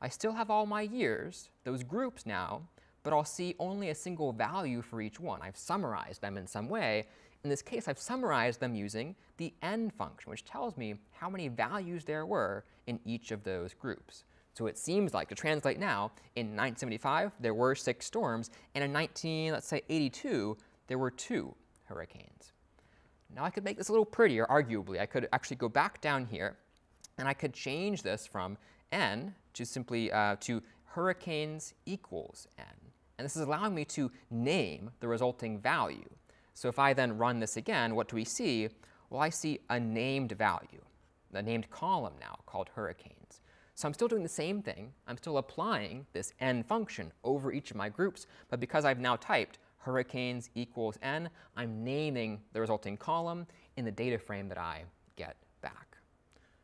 I still have all my years, those groups now, but I'll see only a single value for each one. I've summarized them in some way. In this case, I've summarized them using the n function, which tells me how many values there were in each of those groups. So it seems like, to translate now, in 1975, there were six storms, and in 19, let's say 82, there were two hurricanes. Now I could make this a little prettier, arguably. I could actually go back down here, and I could change this from n to simply uh, to hurricanes equals n. And this is allowing me to name the resulting value. So if I then run this again, what do we see? Well, I see a named value, a named column now called hurricanes. So I'm still doing the same thing. I'm still applying this n function over each of my groups, but because I've now typed hurricanes equals n, I'm naming the resulting column in the data frame that I get back.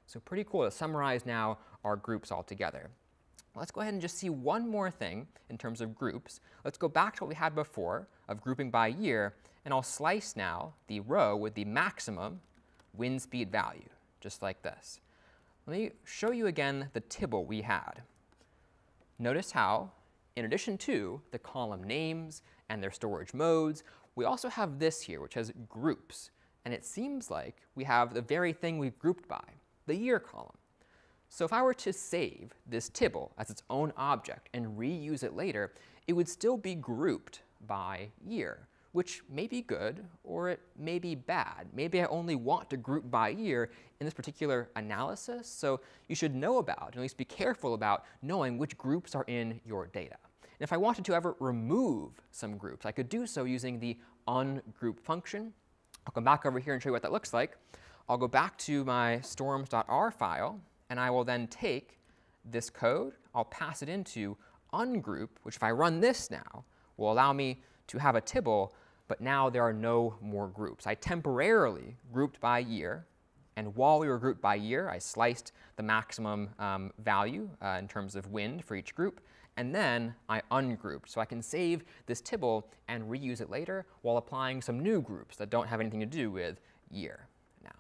So pretty cool to summarize now our groups all together. Let's go ahead and just see one more thing in terms of groups. Let's go back to what we had before of grouping by year, and I'll slice now the row with the maximum wind speed value, just like this. Let me show you again the tibble we had. Notice how, in addition to the column names and their storage modes, we also have this here, which has groups. And it seems like we have the very thing we've grouped by, the year column. So if I were to save this tibble as its own object and reuse it later, it would still be grouped by year, which may be good or it may be bad. Maybe I only want to group by year in this particular analysis, so you should know about, and at least be careful about, knowing which groups are in your data. And if I wanted to ever remove some groups, I could do so using the ungroup function. I'll come back over here and show you what that looks like. I'll go back to my storms.r file, and I will then take this code, I'll pass it into ungroup, which if I run this now, will allow me to have a tibble, but now there are no more groups. I temporarily grouped by year, and while we were grouped by year, I sliced the maximum um, value uh, in terms of wind for each group, and then I ungrouped. So I can save this tibble and reuse it later while applying some new groups that don't have anything to do with year now.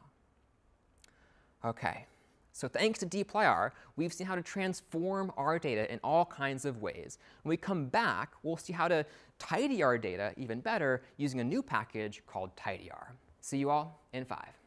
Okay. So thanks to dplyr, we've seen how to transform our data in all kinds of ways. When we come back, we'll see how to tidy our data even better using a new package called tidyr. See you all in five.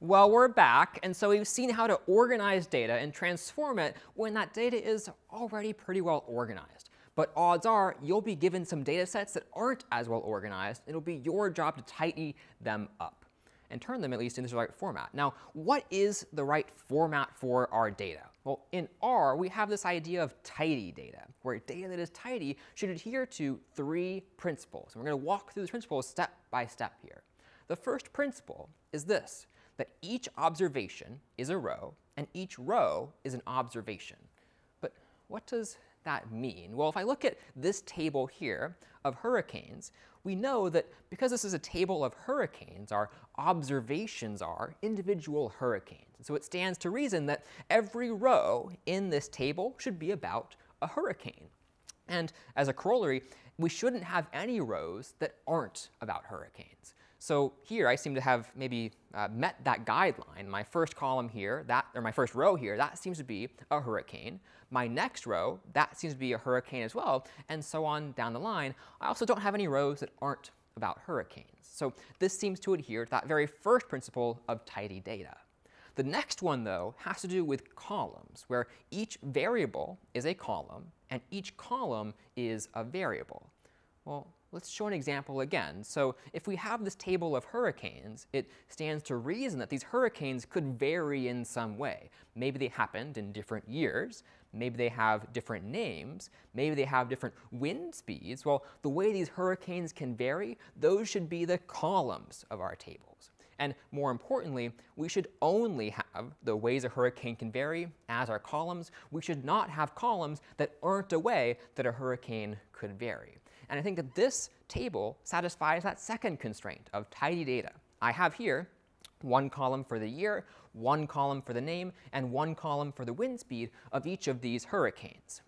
Well, we're back, and so we've seen how to organize data and transform it when that data is already pretty well organized. But odds are you'll be given some data sets that aren't as well organized. It'll be your job to tidy them up and turn them at least into the right format. Now, what is the right format for our data? Well, in R, we have this idea of tidy data, where data that is tidy should adhere to three principles. And we're going to walk through the principles step by step here. The first principle is this that each observation is a row and each row is an observation. But what does that mean? Well, if I look at this table here of hurricanes, we know that because this is a table of hurricanes, our observations are individual hurricanes. So it stands to reason that every row in this table should be about a hurricane. And as a corollary, we shouldn't have any rows that aren't about hurricanes. So here I seem to have maybe uh, met that guideline. My first column here, that, or my first row here, that seems to be a hurricane. My next row, that seems to be a hurricane as well, and so on down the line. I also don't have any rows that aren't about hurricanes. So this seems to adhere to that very first principle of tidy data. The next one, though, has to do with columns, where each variable is a column and each column is a variable. Well, Let's show an example again. So if we have this table of hurricanes, it stands to reason that these hurricanes could vary in some way. Maybe they happened in different years. Maybe they have different names. Maybe they have different wind speeds. Well, the way these hurricanes can vary, those should be the columns of our tables. And more importantly, we should only have the ways a hurricane can vary as our columns. We should not have columns that aren't a way that a hurricane could vary. And I think that this table satisfies that second constraint of tidy data. I have here one column for the year, one column for the name, and one column for the wind speed of each of these hurricanes.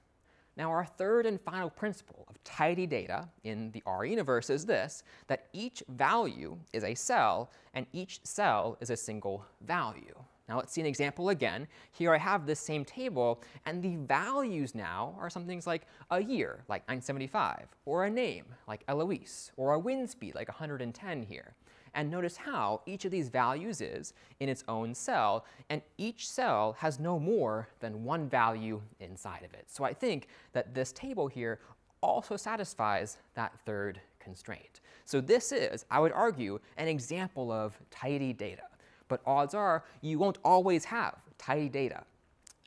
Now, our third and final principle of tidy data in the R universe is this, that each value is a cell, and each cell is a single value. Now let's see an example again. Here I have this same table, and the values now are some things like a year, like 975, or a name, like Eloise, or a wind speed, like 110 here. And notice how each of these values is in its own cell, and each cell has no more than one value inside of it. So I think that this table here also satisfies that third constraint. So this is, I would argue, an example of tidy data but odds are you won't always have tidy data.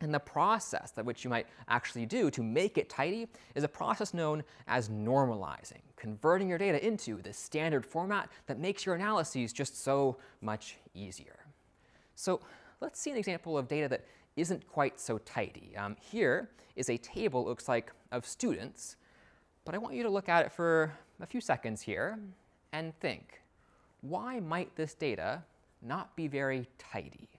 And the process that which you might actually do to make it tidy is a process known as normalizing, converting your data into the standard format that makes your analyses just so much easier. So let's see an example of data that isn't quite so tidy. Um, here is a table, it looks like, of students, but I want you to look at it for a few seconds here and think, why might this data not be very tidy?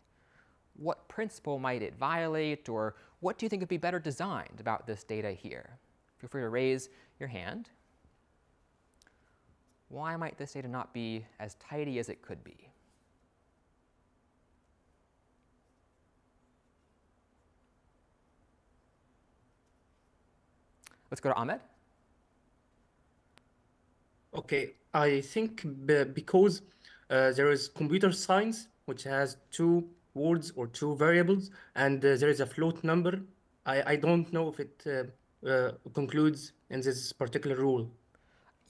What principle might it violate, or what do you think would be better designed about this data here? Feel free to raise your hand. Why might this data not be as tidy as it could be? Let's go to Ahmed. Okay, I think because there is computer science, which has two words or two variables, and uh, there is a float number. I, I don't know if it uh, uh concludes in this particular rule.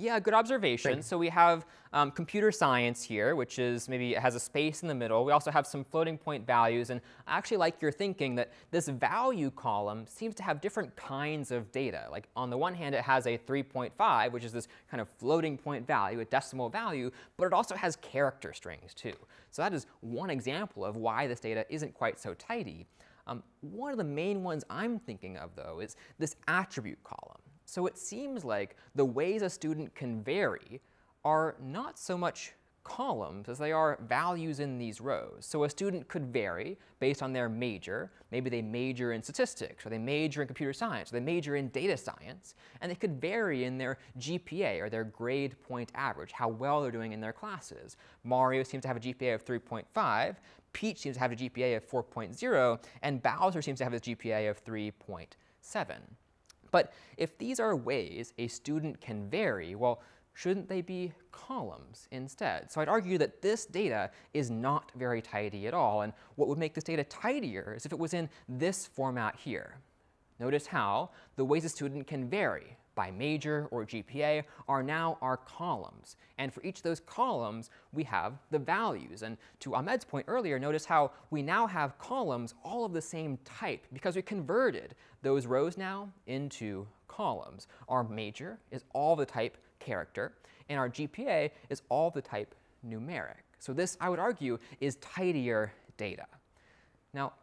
Yeah, good observation. So we have um, computer science here, which is maybe it has a space in the middle. We also have some floating point values. And I actually like your thinking that this value column seems to have different kinds of data. Like on the one hand, it has a 3.5, which is this kind of floating point value, a decimal value, but it also has character strings too. So that is one example of why this data isn't quite so tidy. Um, one of the main ones I'm thinking of, though, is this attribute column. So it seems like the ways a student can vary are not so much columns as they are values in these rows. So a student could vary based on their major. Maybe they major in statistics, or they major in computer science, or they major in data science, and they could vary in their GPA, or their grade point average, how well they're doing in their classes. Mario seems to have a GPA of 3.5, Peach seems to have a GPA of 4.0, and Bowser seems to have a GPA of 3.7. But if these are ways a student can vary, well, shouldn't they be columns instead? So I'd argue that this data is not very tidy at all, and what would make this data tidier is if it was in this format here. Notice how the ways a student can vary by major or GPA are now our columns. And for each of those columns, we have the values. And to Ahmed's point earlier, notice how we now have columns all of the same type because we converted those rows now into columns. Our major is all the type character, and our GPA is all the type numeric. So this, I would argue, is tidier data. Now,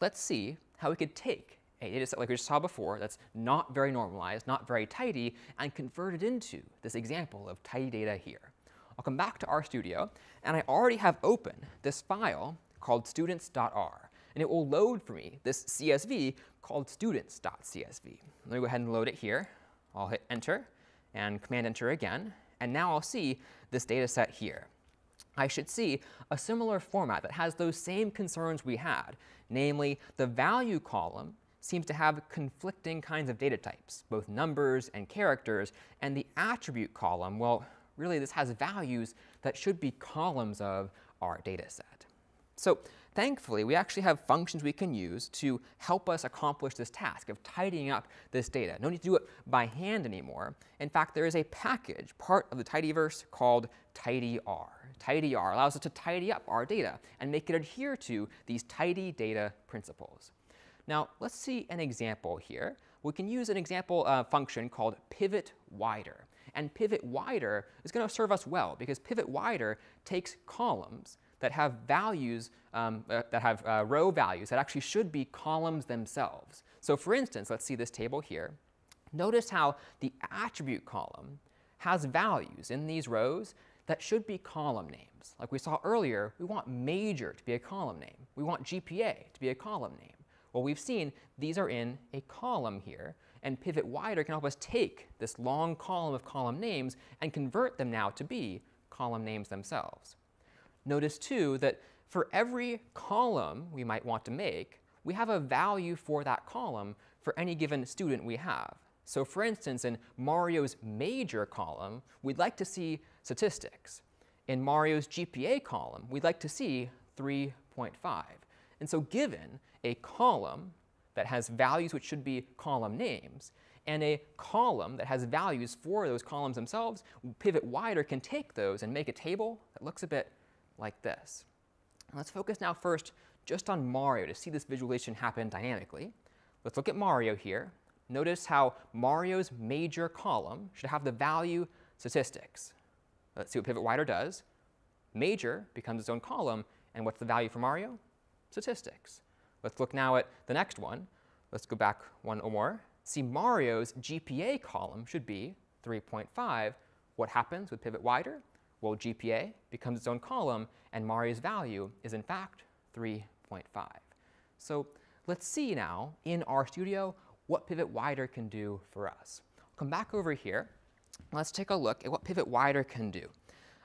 let's see how we could take a data set like we just saw before that's not very normalized, not very tidy, and convert it into this example of tidy data here. I'll come back to RStudio, and I already have open this file called students.r, and it will load for me this CSV called students.csv. Let me go ahead and load it here. I'll hit enter and command enter again, and now I'll see this data set here. I should see a similar format that has those same concerns we had, namely the value column seems to have conflicting kinds of data types, both numbers and characters, and the attribute column, well, really this has values that should be columns of our data set. So thankfully, we actually have functions we can use to help us accomplish this task of tidying up this data. No need to do it by hand anymore. In fact, there is a package, part of the tidyverse, called tidyr. tidyr allows us to tidy up our data and make it adhere to these tidy data principles. Now, let's see an example here. We can use an example uh, function called pivot wider. And pivot wider is going to serve us well because pivot wider takes columns that have values, um, uh, that have uh, row values that actually should be columns themselves. So for instance, let's see this table here. Notice how the attribute column has values in these rows that should be column names. Like we saw earlier, we want major to be a column name. We want GPA to be a column name. Well, we've seen these are in a column here, and pivot wider can help us take this long column of column names and convert them now to be column names themselves. Notice too that for every column we might want to make, we have a value for that column for any given student we have. So for instance, in Mario's major column, we'd like to see statistics. In Mario's GPA column, we'd like to see 3.5. And so given a column that has values which should be column names, and a column that has values for those columns themselves, Pivot Wider can take those and make a table that looks a bit like this. Let's focus now first just on Mario to see this visualization happen dynamically. Let's look at Mario here. Notice how Mario's major column should have the value statistics. Let's see what Pivot Wider does. Major becomes its own column, and what's the value for Mario? statistics. Let's look now at the next one. Let's go back one or more. See Mario's GPA column should be 3.5. What happens with pivot wider? Well, GPA becomes its own column, and Mario's value is in fact 3.5. So let's see now in RStudio what pivot wider can do for us. Come back over here. Let's take a look at what pivot wider can do.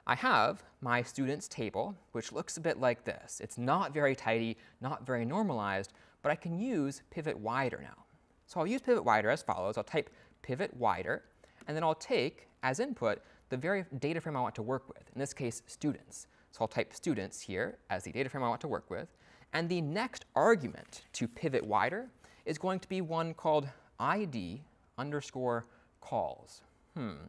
I have my students table, which looks a bit like this. It's not very tidy, not very normalized, but I can use pivot wider now. So I'll use pivot wider as follows. I'll type pivot wider, and then I'll take as input the very data frame I want to work with, in this case, students. So I'll type students here as the data frame I want to work with. And the next argument to pivot wider is going to be one called id underscore cols. Hmm.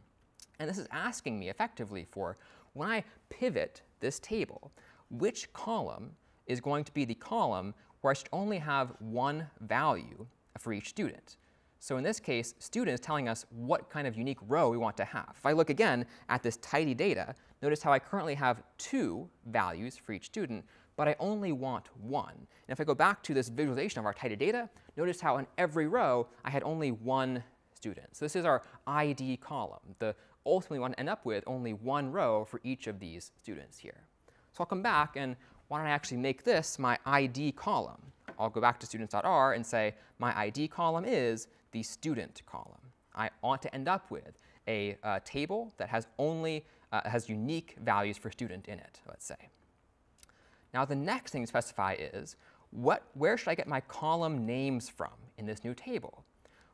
And this is asking me effectively for when I pivot this table, which column is going to be the column where I should only have one value for each student? So in this case, student is telling us what kind of unique row we want to have. If I look again at this tidy data, notice how I currently have two values for each student, but I only want one. And if I go back to this visualization of our tidy data, notice how in every row I had only one student. So this is our ID column, the ultimately want to end up with only one row for each of these students here. So I'll come back and why don't I actually make this my ID column? I'll go back to students.r and say my ID column is the student column. I want to end up with a uh, table that has only uh, has unique values for student in it, let's say. Now the next thing to specify is what, where should I get my column names from in this new table?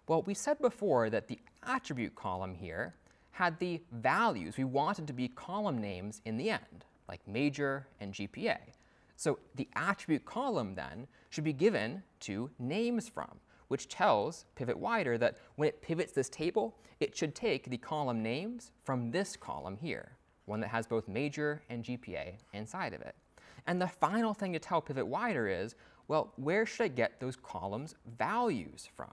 Well, we said before that the attribute column here had the values we wanted to be column names in the end, like major and GPA. So the attribute column then should be given to names from, which tells pivot wider that when it pivots this table, it should take the column names from this column here, one that has both major and GPA inside of it. And the final thing to tell pivot wider is, well, where should I get those columns values from?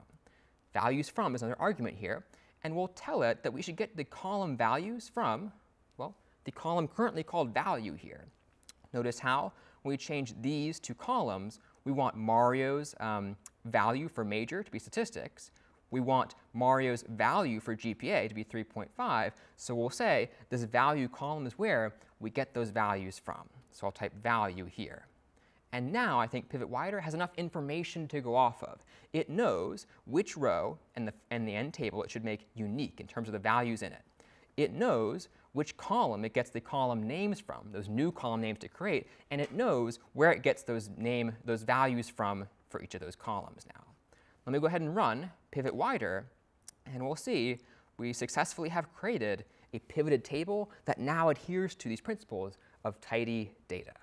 Values from is another argument here, and we'll tell it that we should get the column values from, well, the column currently called value here. Notice how when we change these to columns, we want Mario's um, value for major to be statistics. We want Mario's value for GPA to be 3.5. So we'll say this value column is where we get those values from. So I'll type value here. And now I think Pivot Wider has enough information to go off of. It knows which row and the, and the end table it should make unique in terms of the values in it. It knows which column it gets the column names from, those new column names to create, and it knows where it gets those name, those values from for each of those columns now. Let me go ahead and run pivot wider, and we'll see we successfully have created a pivoted table that now adheres to these principles of tidy data.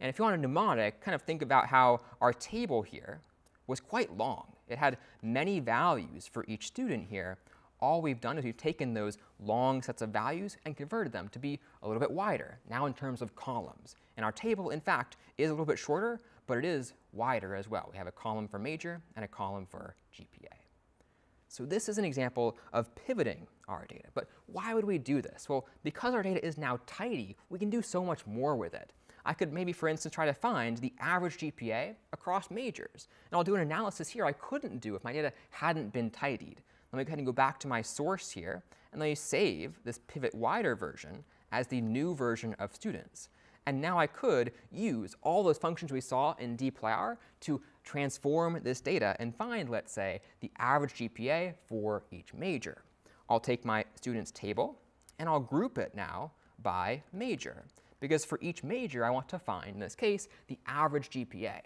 And if you want a mnemonic, kind of think about how our table here was quite long. It had many values for each student here, all we've done is we've taken those long sets of values and converted them to be a little bit wider, now in terms of columns. And our table, in fact, is a little bit shorter, but it is wider as well. We have a column for major and a column for GPA. So this is an example of pivoting our data. But why would we do this? Well, because our data is now tidy, we can do so much more with it. I could maybe, for instance, try to find the average GPA across majors. And I'll do an analysis here I couldn't do if my data hadn't been tidied. Let me go ahead and go back to my source here, and let me save this pivot wider version as the new version of students. And now I could use all those functions we saw in dplyr to transform this data and find, let's say, the average GPA for each major. I'll take my students table, and I'll group it now by major. Because for each major, I want to find, in this case, the average GPA.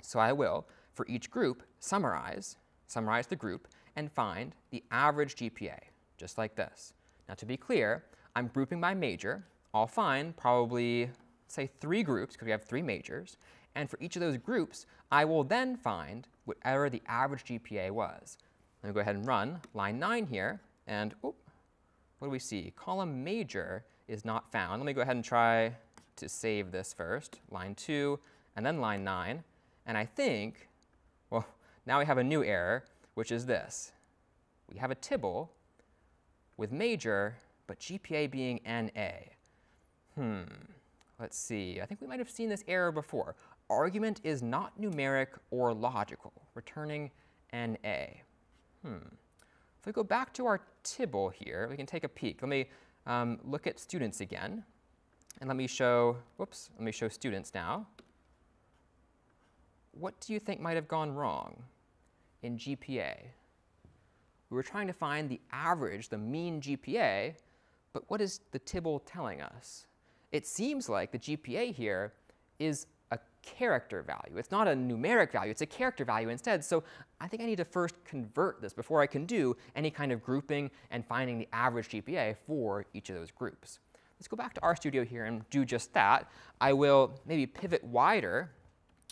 So I will, for each group, summarize, summarize the group, and find the average GPA, just like this. Now to be clear, I'm grouping by major. I'll find probably, say, three groups, because we have three majors. And for each of those groups, I will then find whatever the average GPA was. Let me go ahead and run line 9 here. And what do we see? Column major is not found. Let me go ahead and try to save this first. Line 2, and then line 9. And I think, well, now we have a new error which is this. We have a tibble with major, but GPA being NA. Hmm, let's see. I think we might have seen this error before. Argument is not numeric or logical, returning NA. Hmm. If we go back to our tibble here, we can take a peek. Let me um, look at students again. And let me show, whoops, let me show students now. What do you think might have gone wrong? in GPA. We were trying to find the average, the mean GPA, but what is the tibble telling us? It seems like the GPA here is a character value. It's not a numeric value, it's a character value instead. So I think I need to first convert this before I can do any kind of grouping and finding the average GPA for each of those groups. Let's go back to RStudio here and do just that. I will maybe pivot wider,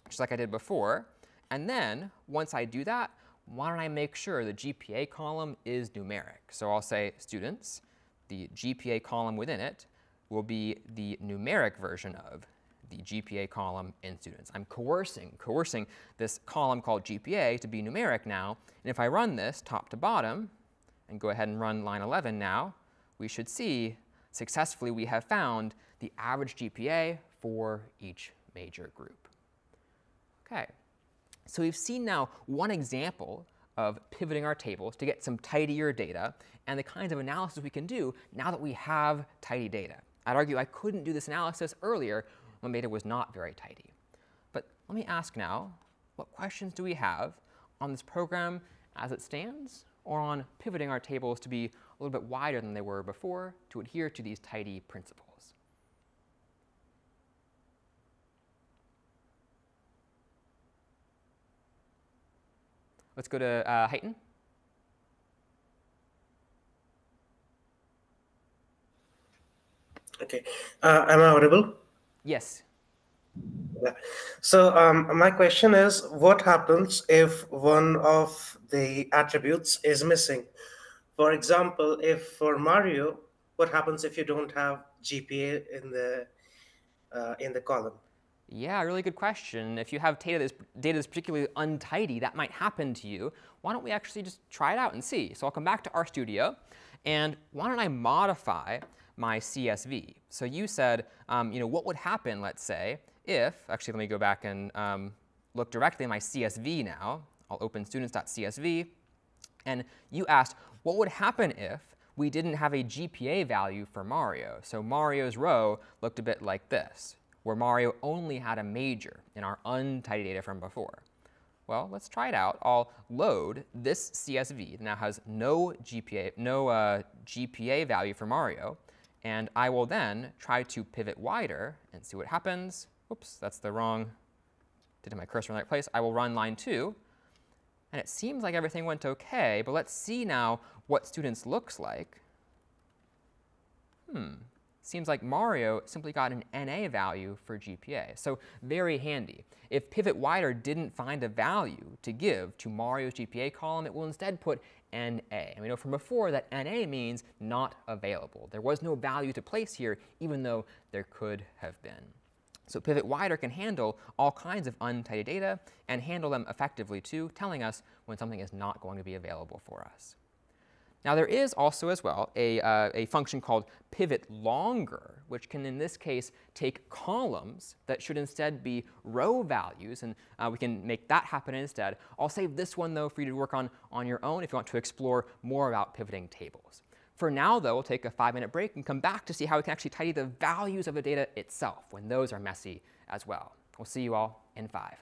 just like I did before. And then once I do that, why don't I make sure the GPA column is numeric? So I'll say students, the GPA column within it will be the numeric version of the GPA column in students. I'm coercing, coercing this column called GPA to be numeric now. And if I run this top to bottom and go ahead and run line 11 now, we should see successfully we have found the average GPA for each major group. Okay. So we've seen now one example of pivoting our tables to get some tidier data and the kinds of analysis we can do now that we have tidy data. I'd argue I couldn't do this analysis earlier when data was not very tidy. But let me ask now, what questions do we have on this program as it stands or on pivoting our tables to be a little bit wider than they were before to adhere to these tidy principles? Let's go to uh, Heighton. Okay. Uh, am I audible? Yes. Yeah. So um, my question is, what happens if one of the attributes is missing? For example, if for Mario, what happens if you don't have GPA in the uh, in the column? Yeah, really good question. If you have data that's, data that's particularly untidy, that might happen to you. Why don't we actually just try it out and see? So I'll come back to RStudio, and why don't I modify my CSV? So you said, um, you know, what would happen, let's say, if, actually let me go back and um, look directly at my CSV now. I'll open students.csv, and you asked, what would happen if we didn't have a GPA value for Mario? So Mario's row looked a bit like this where Mario only had a major in our untidy data from before. Well, let's try it out. I'll load this CSV that now has no GPA, no uh, GPA value for Mario, and I will then try to pivot wider and see what happens. Oops, that's the wrong, did my cursor in the right place. I will run line two, and it seems like everything went okay, but let's see now what students looks like. Hmm, seems like Mario simply got an NA value for GPA. So very handy. If Pivot Wider didn't find a value to give to Mario's GPA column, it will instead put NA. And we know from before that NA means not available. There was no value to place here, even though there could have been. So Pivot Wider can handle all kinds of untidy data and handle them effectively too, telling us when something is not going to be available for us. Now there is also as well a, uh, a function called pivot longer, which can in this case take columns that should instead be row values, and uh, we can make that happen instead. I'll save this one though for you to work on on your own if you want to explore more about pivoting tables. For now though, we'll take a five minute break and come back to see how we can actually tidy the values of the data itself when those are messy as well. We'll see you all in five.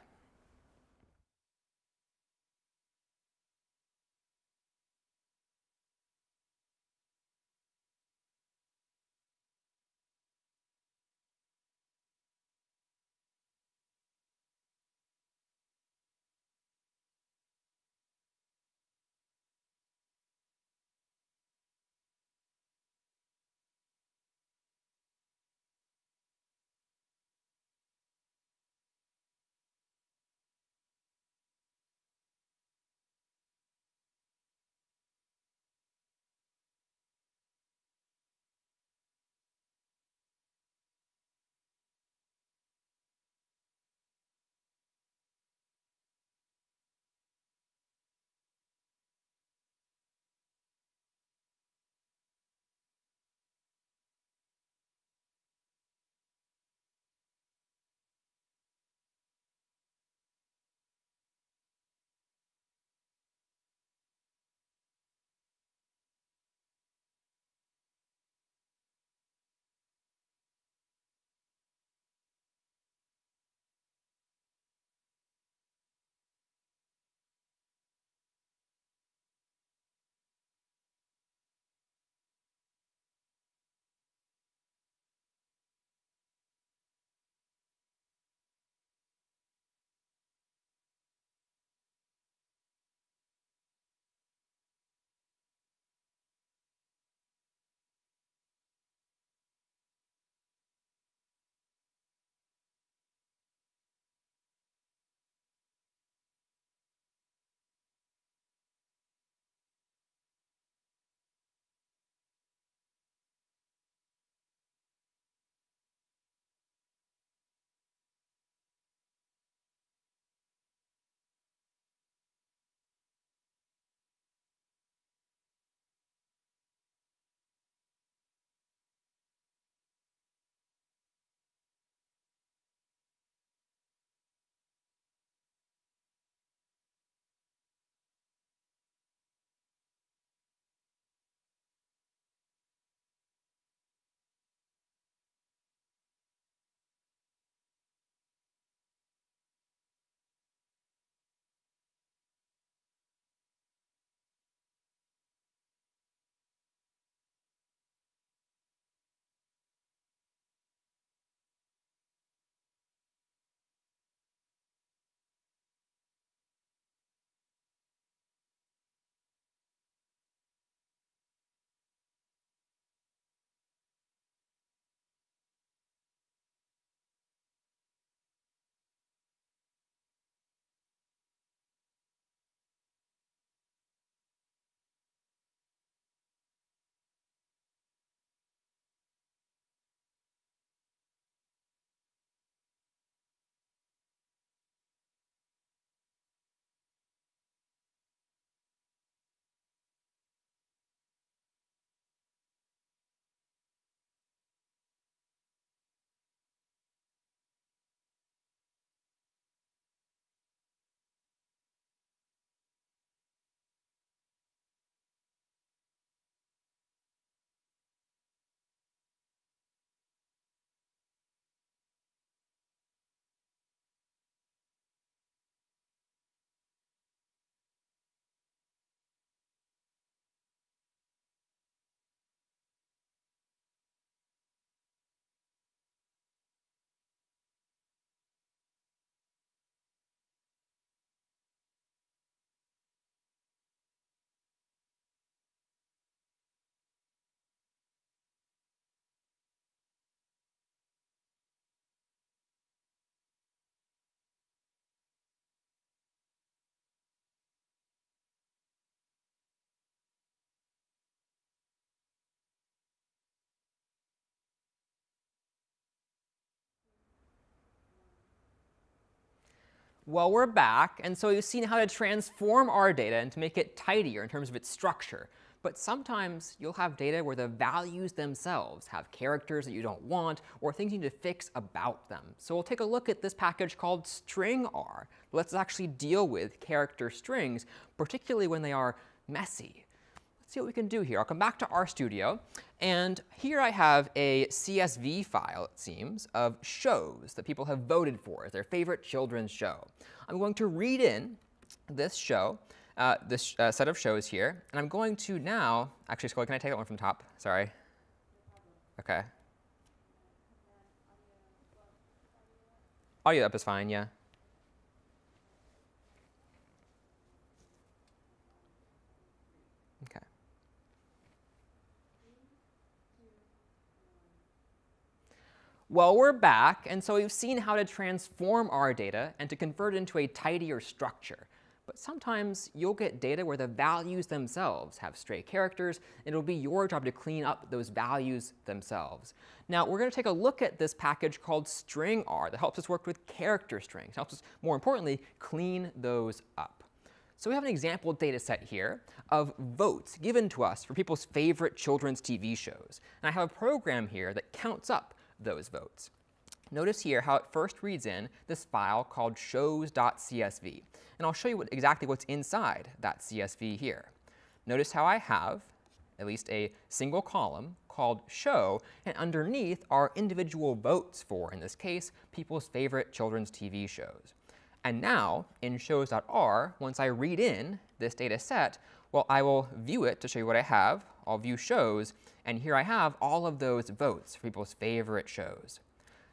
Well, we're back, and so you've seen how to transform our data and to make it tidier in terms of its structure. But sometimes you'll have data where the values themselves have characters that you don't want or things you need to fix about them. So we'll take a look at this package called stringr. Let's actually deal with character strings, particularly when they are messy. See what we can do here. I'll come back to RStudio, and here I have a CSV file, it seems, of shows that people have voted for as their favorite children's show. I'm going to read in this show, uh, this uh, set of shows here. And I'm going to now, actually, Scully, can I take that one from top? Sorry. OK. Audio up is fine, yeah. OK. Well, we're back, and so we've seen how to transform our data and to convert it into a tidier structure. But sometimes you'll get data where the values themselves have stray characters, and it'll be your job to clean up those values themselves. Now, we're going to take a look at this package called stringr that helps us work with character strings, helps us, more importantly, clean those up. So we have an example data set here of votes given to us for people's favorite children's TV shows. And I have a program here that counts up those votes. Notice here how it first reads in this file called shows.csv. And I'll show you what, exactly what's inside that CSV here. Notice how I have at least a single column called show, and underneath are individual votes for, in this case, people's favorite children's TV shows. And now, in shows.r, once I read in this data set, well, I will view it to show you what I have. I'll view shows, and here I have all of those votes for people's favorite shows.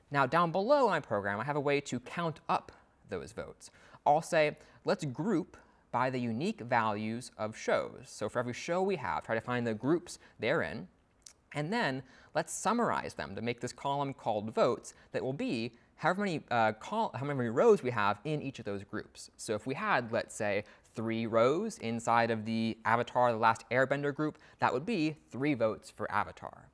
Now down below in my program, I have a way to count up those votes. I'll say, let's group by the unique values of shows. So for every show we have, try to find the groups they're in. And then let's summarize them to make this column called votes that will be however many, uh, many rows we have in each of those groups. So if we had, let's say, three rows inside of the Avatar The Last Airbender group, that would be three votes for Avatar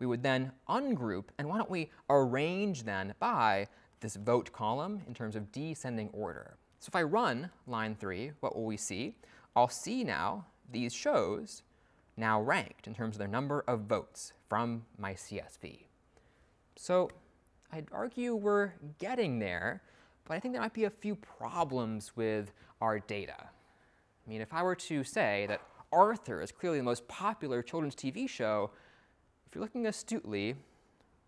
we would then ungroup, and why don't we arrange then by this vote column in terms of descending order. So if I run line 3, what will we see? I'll see now these shows now ranked in terms of their number of votes from my CSV. So I'd argue we're getting there, but I think there might be a few problems with our data. I mean, if I were to say that Arthur is clearly the most popular children's TV show, if you're looking astutely,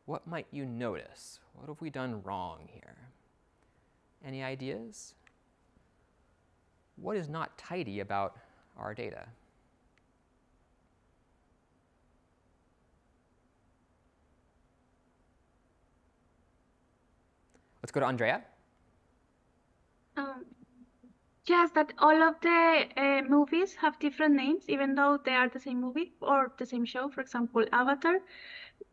what might you notice? What have we done wrong here? Any ideas? What is not tidy about our data? Let's go to Andrea. Um, Yes, that all of the uh, movies have different names, even though they are the same movie or the same show. For example, Avatar,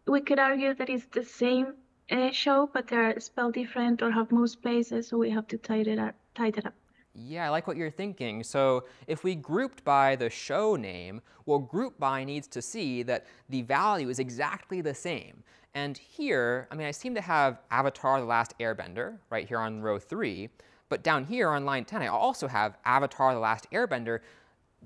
we could argue that it's the same uh, show, but they're spelled different or have more spaces, so we have to tidy it up. Up. Yeah, I like what you're thinking. So if we grouped by the show name, well, group by needs to see that the value is exactly the same. And here, I mean, I seem to have Avatar The Last Airbender right here on row 3. But down here on line 10, I also have Avatar The Last Airbender.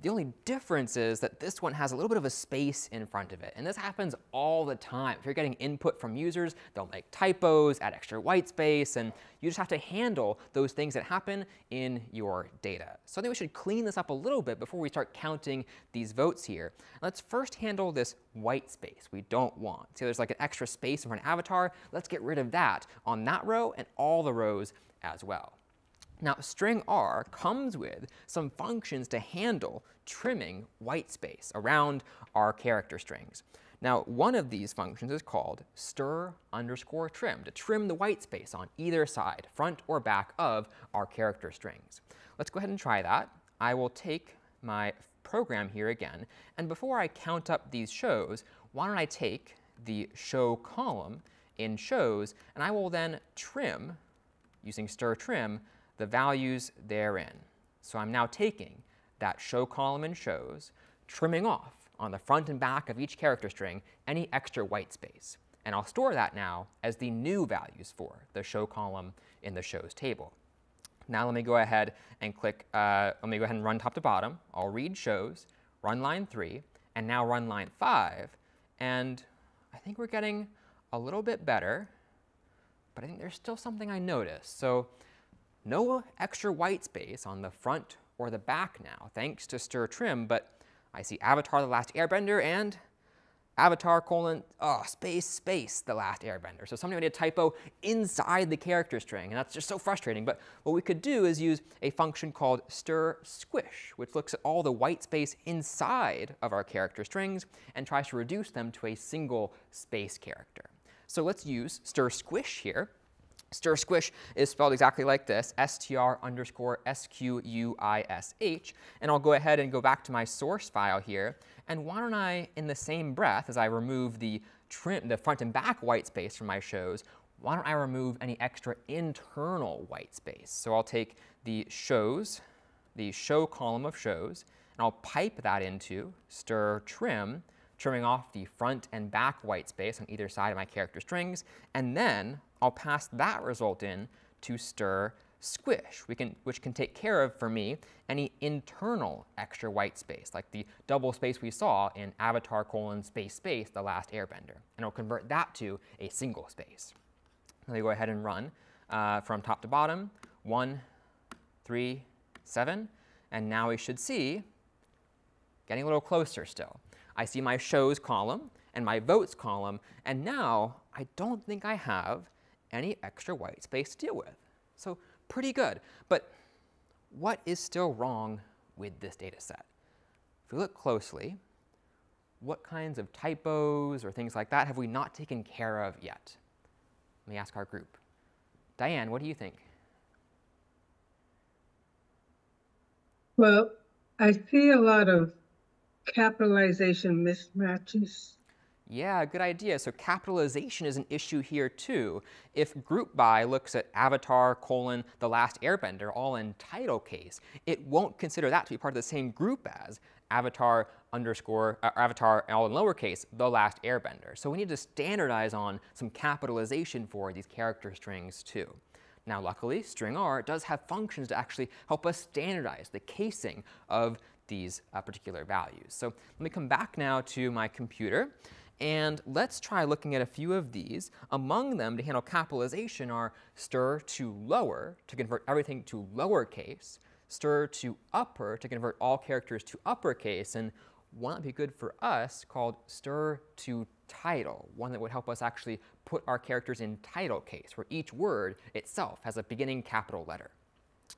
The only difference is that this one has a little bit of a space in front of it. And this happens all the time. If you're getting input from users, they'll make typos, add extra white space, and you just have to handle those things that happen in your data. So I think we should clean this up a little bit before we start counting these votes here. Let's first handle this white space we don't want. See, there's like an extra space in front of avatar. Let's get rid of that on that row and all the rows as well. Now, stringr comes with some functions to handle trimming white space around our character strings. Now, one of these functions is called str underscore trim, to trim the white space on either side, front or back of our character strings. Let's go ahead and try that. I will take my program here again, and before I count up these shows, why don't I take the show column in shows, and I will then trim, using str trim, the values therein. So I'm now taking that show column and shows, trimming off on the front and back of each character string any extra white space. And I'll store that now as the new values for the show column in the shows table. Now let me go ahead and click, uh, let me go ahead and run top to bottom. I'll read shows, run line three, and now run line five. And I think we're getting a little bit better, but I think there's still something I noticed. So no extra white space on the front or the back now, thanks to stir trim, but I see Avatar The Last Airbender and Avatar colon, oh, space, space, The Last Airbender. So somebody made a typo inside the character string, and that's just so frustrating. But what we could do is use a function called stir squish, which looks at all the white space inside of our character strings and tries to reduce them to a single space character. So let's use stir squish here. Stir squish is spelled exactly like this, str underscore s-q-u-i-s-h. And I'll go ahead and go back to my source file here. And why don't I, in the same breath, as I remove the trim, the front and back white space from my shows, why don't I remove any extra internal white space? So I'll take the shows, the show column of shows, and I'll pipe that into stir trim, trimming off the front and back white space on either side of my character strings, and then I'll pass that result in to stir squish, can, which can take care of, for me, any internal extra white space, like the double space we saw in avatar colon space space, the last airbender. And it'll convert that to a single space. Let me go ahead and run uh, from top to bottom, one, three, seven, and now we should see, getting a little closer still. I see my shows column and my votes column, and now I don't think I have any extra white space to deal with. So pretty good. But what is still wrong with this data set? If we look closely, what kinds of typos or things like that have we not taken care of yet? Let me ask our group. Diane, what do you think? Well, I see a lot of capitalization mismatches. Yeah, good idea. So capitalization is an issue here too. If group by looks at Avatar colon The Last Airbender all in title case, it won't consider that to be part of the same group as Avatar underscore uh, Avatar all in lowercase The Last Airbender. So we need to standardize on some capitalization for these character strings too. Now luckily, stringr does have functions to actually help us standardize the casing of these uh, particular values. So let me come back now to my computer. And let's try looking at a few of these. Among them, to handle capitalization, are stir to lower, to convert everything to lowercase, stir to upper, to convert all characters to uppercase, and one that would be good for us called stir to title, one that would help us actually put our characters in title case, where each word itself has a beginning capital letter.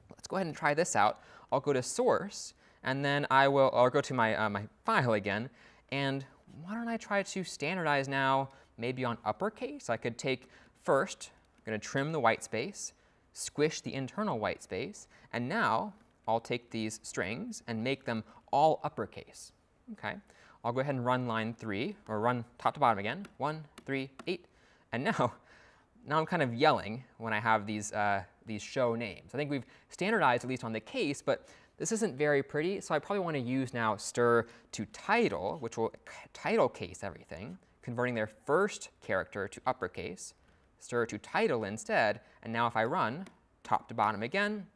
Let's go ahead and try this out. I'll go to source, and then I will, I'll go to my, uh, my file again, and why don't I try to standardize now maybe on uppercase? I could take first, I'm going to trim the white space, squish the internal white space, and now I'll take these strings and make them all uppercase. Okay, I'll go ahead and run line three, or run top to bottom again. One, three, eight. And now, now I'm kind of yelling when I have these, uh, these show names. I think we've standardized at least on the case, but this isn't very pretty, so I probably want to use now stir to title, which will title case everything, converting their first character to uppercase, stir to title instead, and now if I run top to bottom again,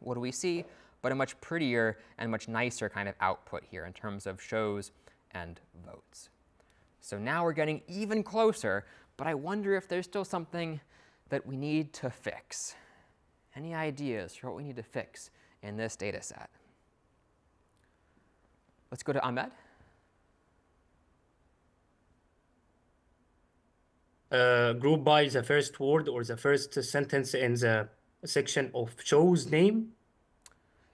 what do we see? But a much prettier and much nicer kind of output here in terms of shows and votes. So now we're getting even closer, but I wonder if there's still something that we need to fix. Any ideas for what we need to fix in this data set. Let's go to Ahmed. Uh, group by the first word or the first sentence in the section of show's name?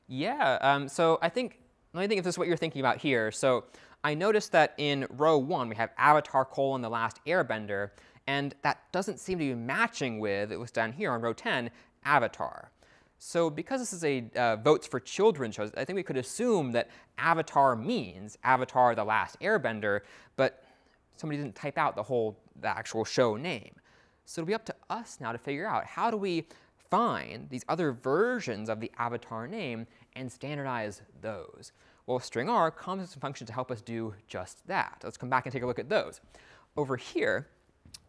Yeah, um, so I think, let me think if this is what you're thinking about here. So I noticed that in row one, we have Avatar colon the last airbender, and that doesn't seem to be matching with, it was down here on row 10, Avatar. So because this is a uh, votes for children show, I think we could assume that Avatar means Avatar the Last Airbender, but somebody didn't type out the whole, the actual show name. So it'll be up to us now to figure out how do we find these other versions of the avatar name and standardize those. Well, stringr comes with some functions to help us do just that. Let's come back and take a look at those. Over here,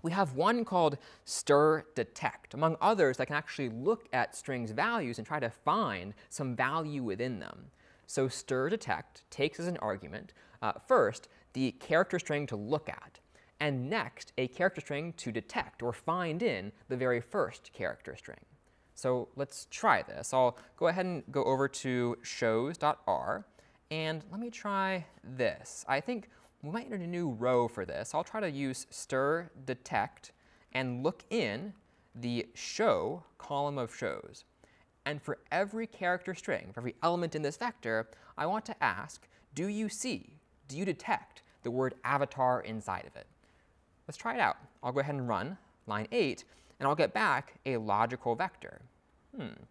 we have one called stir detect, among others that can actually look at strings values and try to find some value within them. So stir detect takes as an argument, uh, first, the character string to look at, and next, a character string to detect or find in the very first character string. So let's try this. I'll go ahead and go over to shows.r, and let me try this. I think we might need a new row for this. I'll try to use stir detect and look in the show column of shows. And for every character string, for every element in this vector, I want to ask, do you see, do you detect the word avatar inside of it? Let's try it out. I'll go ahead and run line 8, and I'll get back a logical vector. Hmm.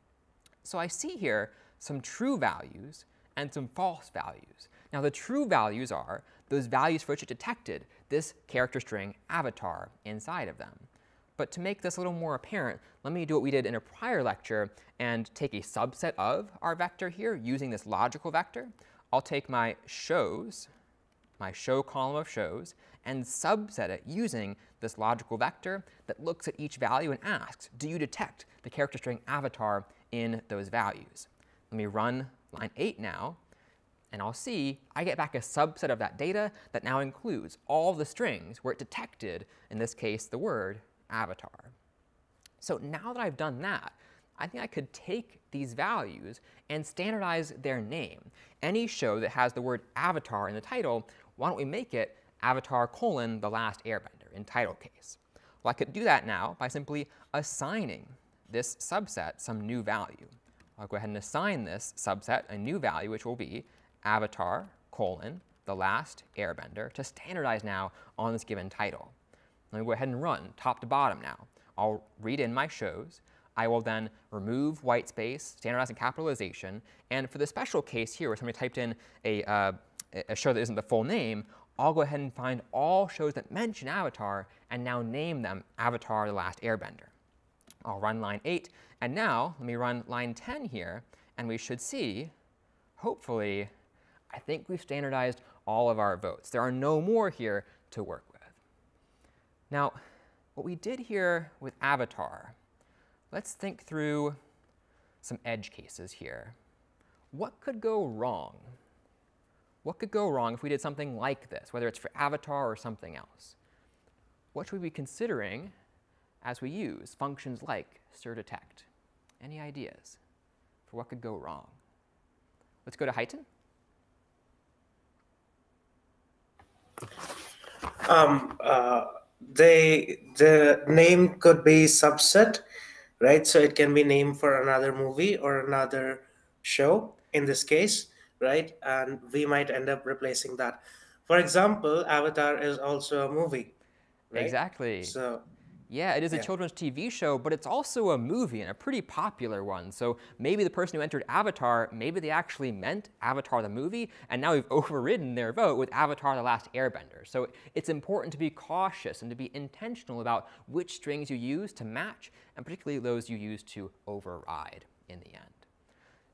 So I see here some true values and some false values. Now the true values are those values for which it detected this character string avatar inside of them. But to make this a little more apparent, let me do what we did in a prior lecture and take a subset of our vector here using this logical vector. I'll take my shows, my show column of shows, and subset it using this logical vector that looks at each value and asks, do you detect the character string avatar in those values? Let me run line 8 now, and I'll see I get back a subset of that data that now includes all the strings where it detected, in this case, the word avatar. So now that I've done that, I think I could take these values and standardize their name. Any show that has the word avatar in the title, why don't we make it avatar colon the last airbender in title case? Well, I could do that now by simply assigning this subset some new value. I'll go ahead and assign this subset a new value, which will be avatar colon the last airbender to standardize now on this given title. Let me go ahead and run top to bottom now. I'll read in my shows. I will then remove white space, standardize and capitalization, and for the special case here where somebody typed in a, uh, a show that isn't the full name, I'll go ahead and find all shows that mention Avatar and now name them Avatar The Last Airbender. I'll run line 8, and now let me run line 10 here, and we should see, hopefully, I think we've standardized all of our votes. There are no more here to work with. Now, what we did here with Avatar, let's think through some edge cases here. What could go wrong? What could go wrong if we did something like this, whether it's for Avatar or something else? What should we be considering as we use functions like stir detect? Any ideas for what could go wrong? Let's go to Heighton. Um, uh, they the name could be subset, right? So it can be named for another movie or another show in this case, right? And we might end up replacing that. For example, Avatar is also a movie. Right? Exactly. So yeah, it is a children's TV show, but it's also a movie and a pretty popular one. So maybe the person who entered Avatar, maybe they actually meant Avatar the movie, and now we've overridden their vote with Avatar the Last Airbender. So it's important to be cautious and to be intentional about which strings you use to match, and particularly those you use to override in the end.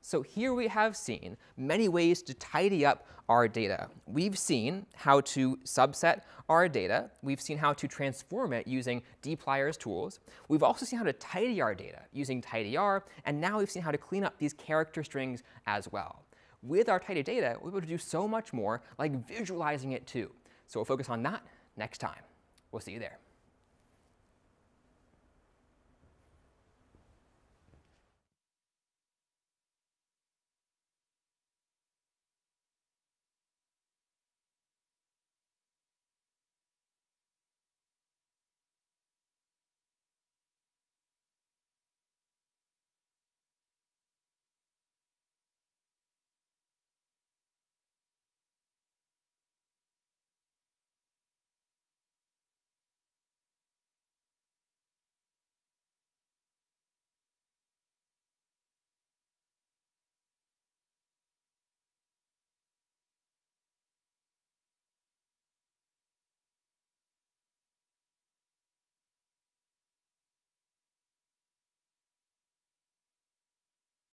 So here we have seen many ways to tidy up our data. We've seen how to subset our data. We've seen how to transform it using dplyrs tools. We've also seen how to tidy our data using tidyr, and now we've seen how to clean up these character strings as well. With our tidy data, we're able to do so much more, like visualizing it too. So we'll focus on that next time. We'll see you there.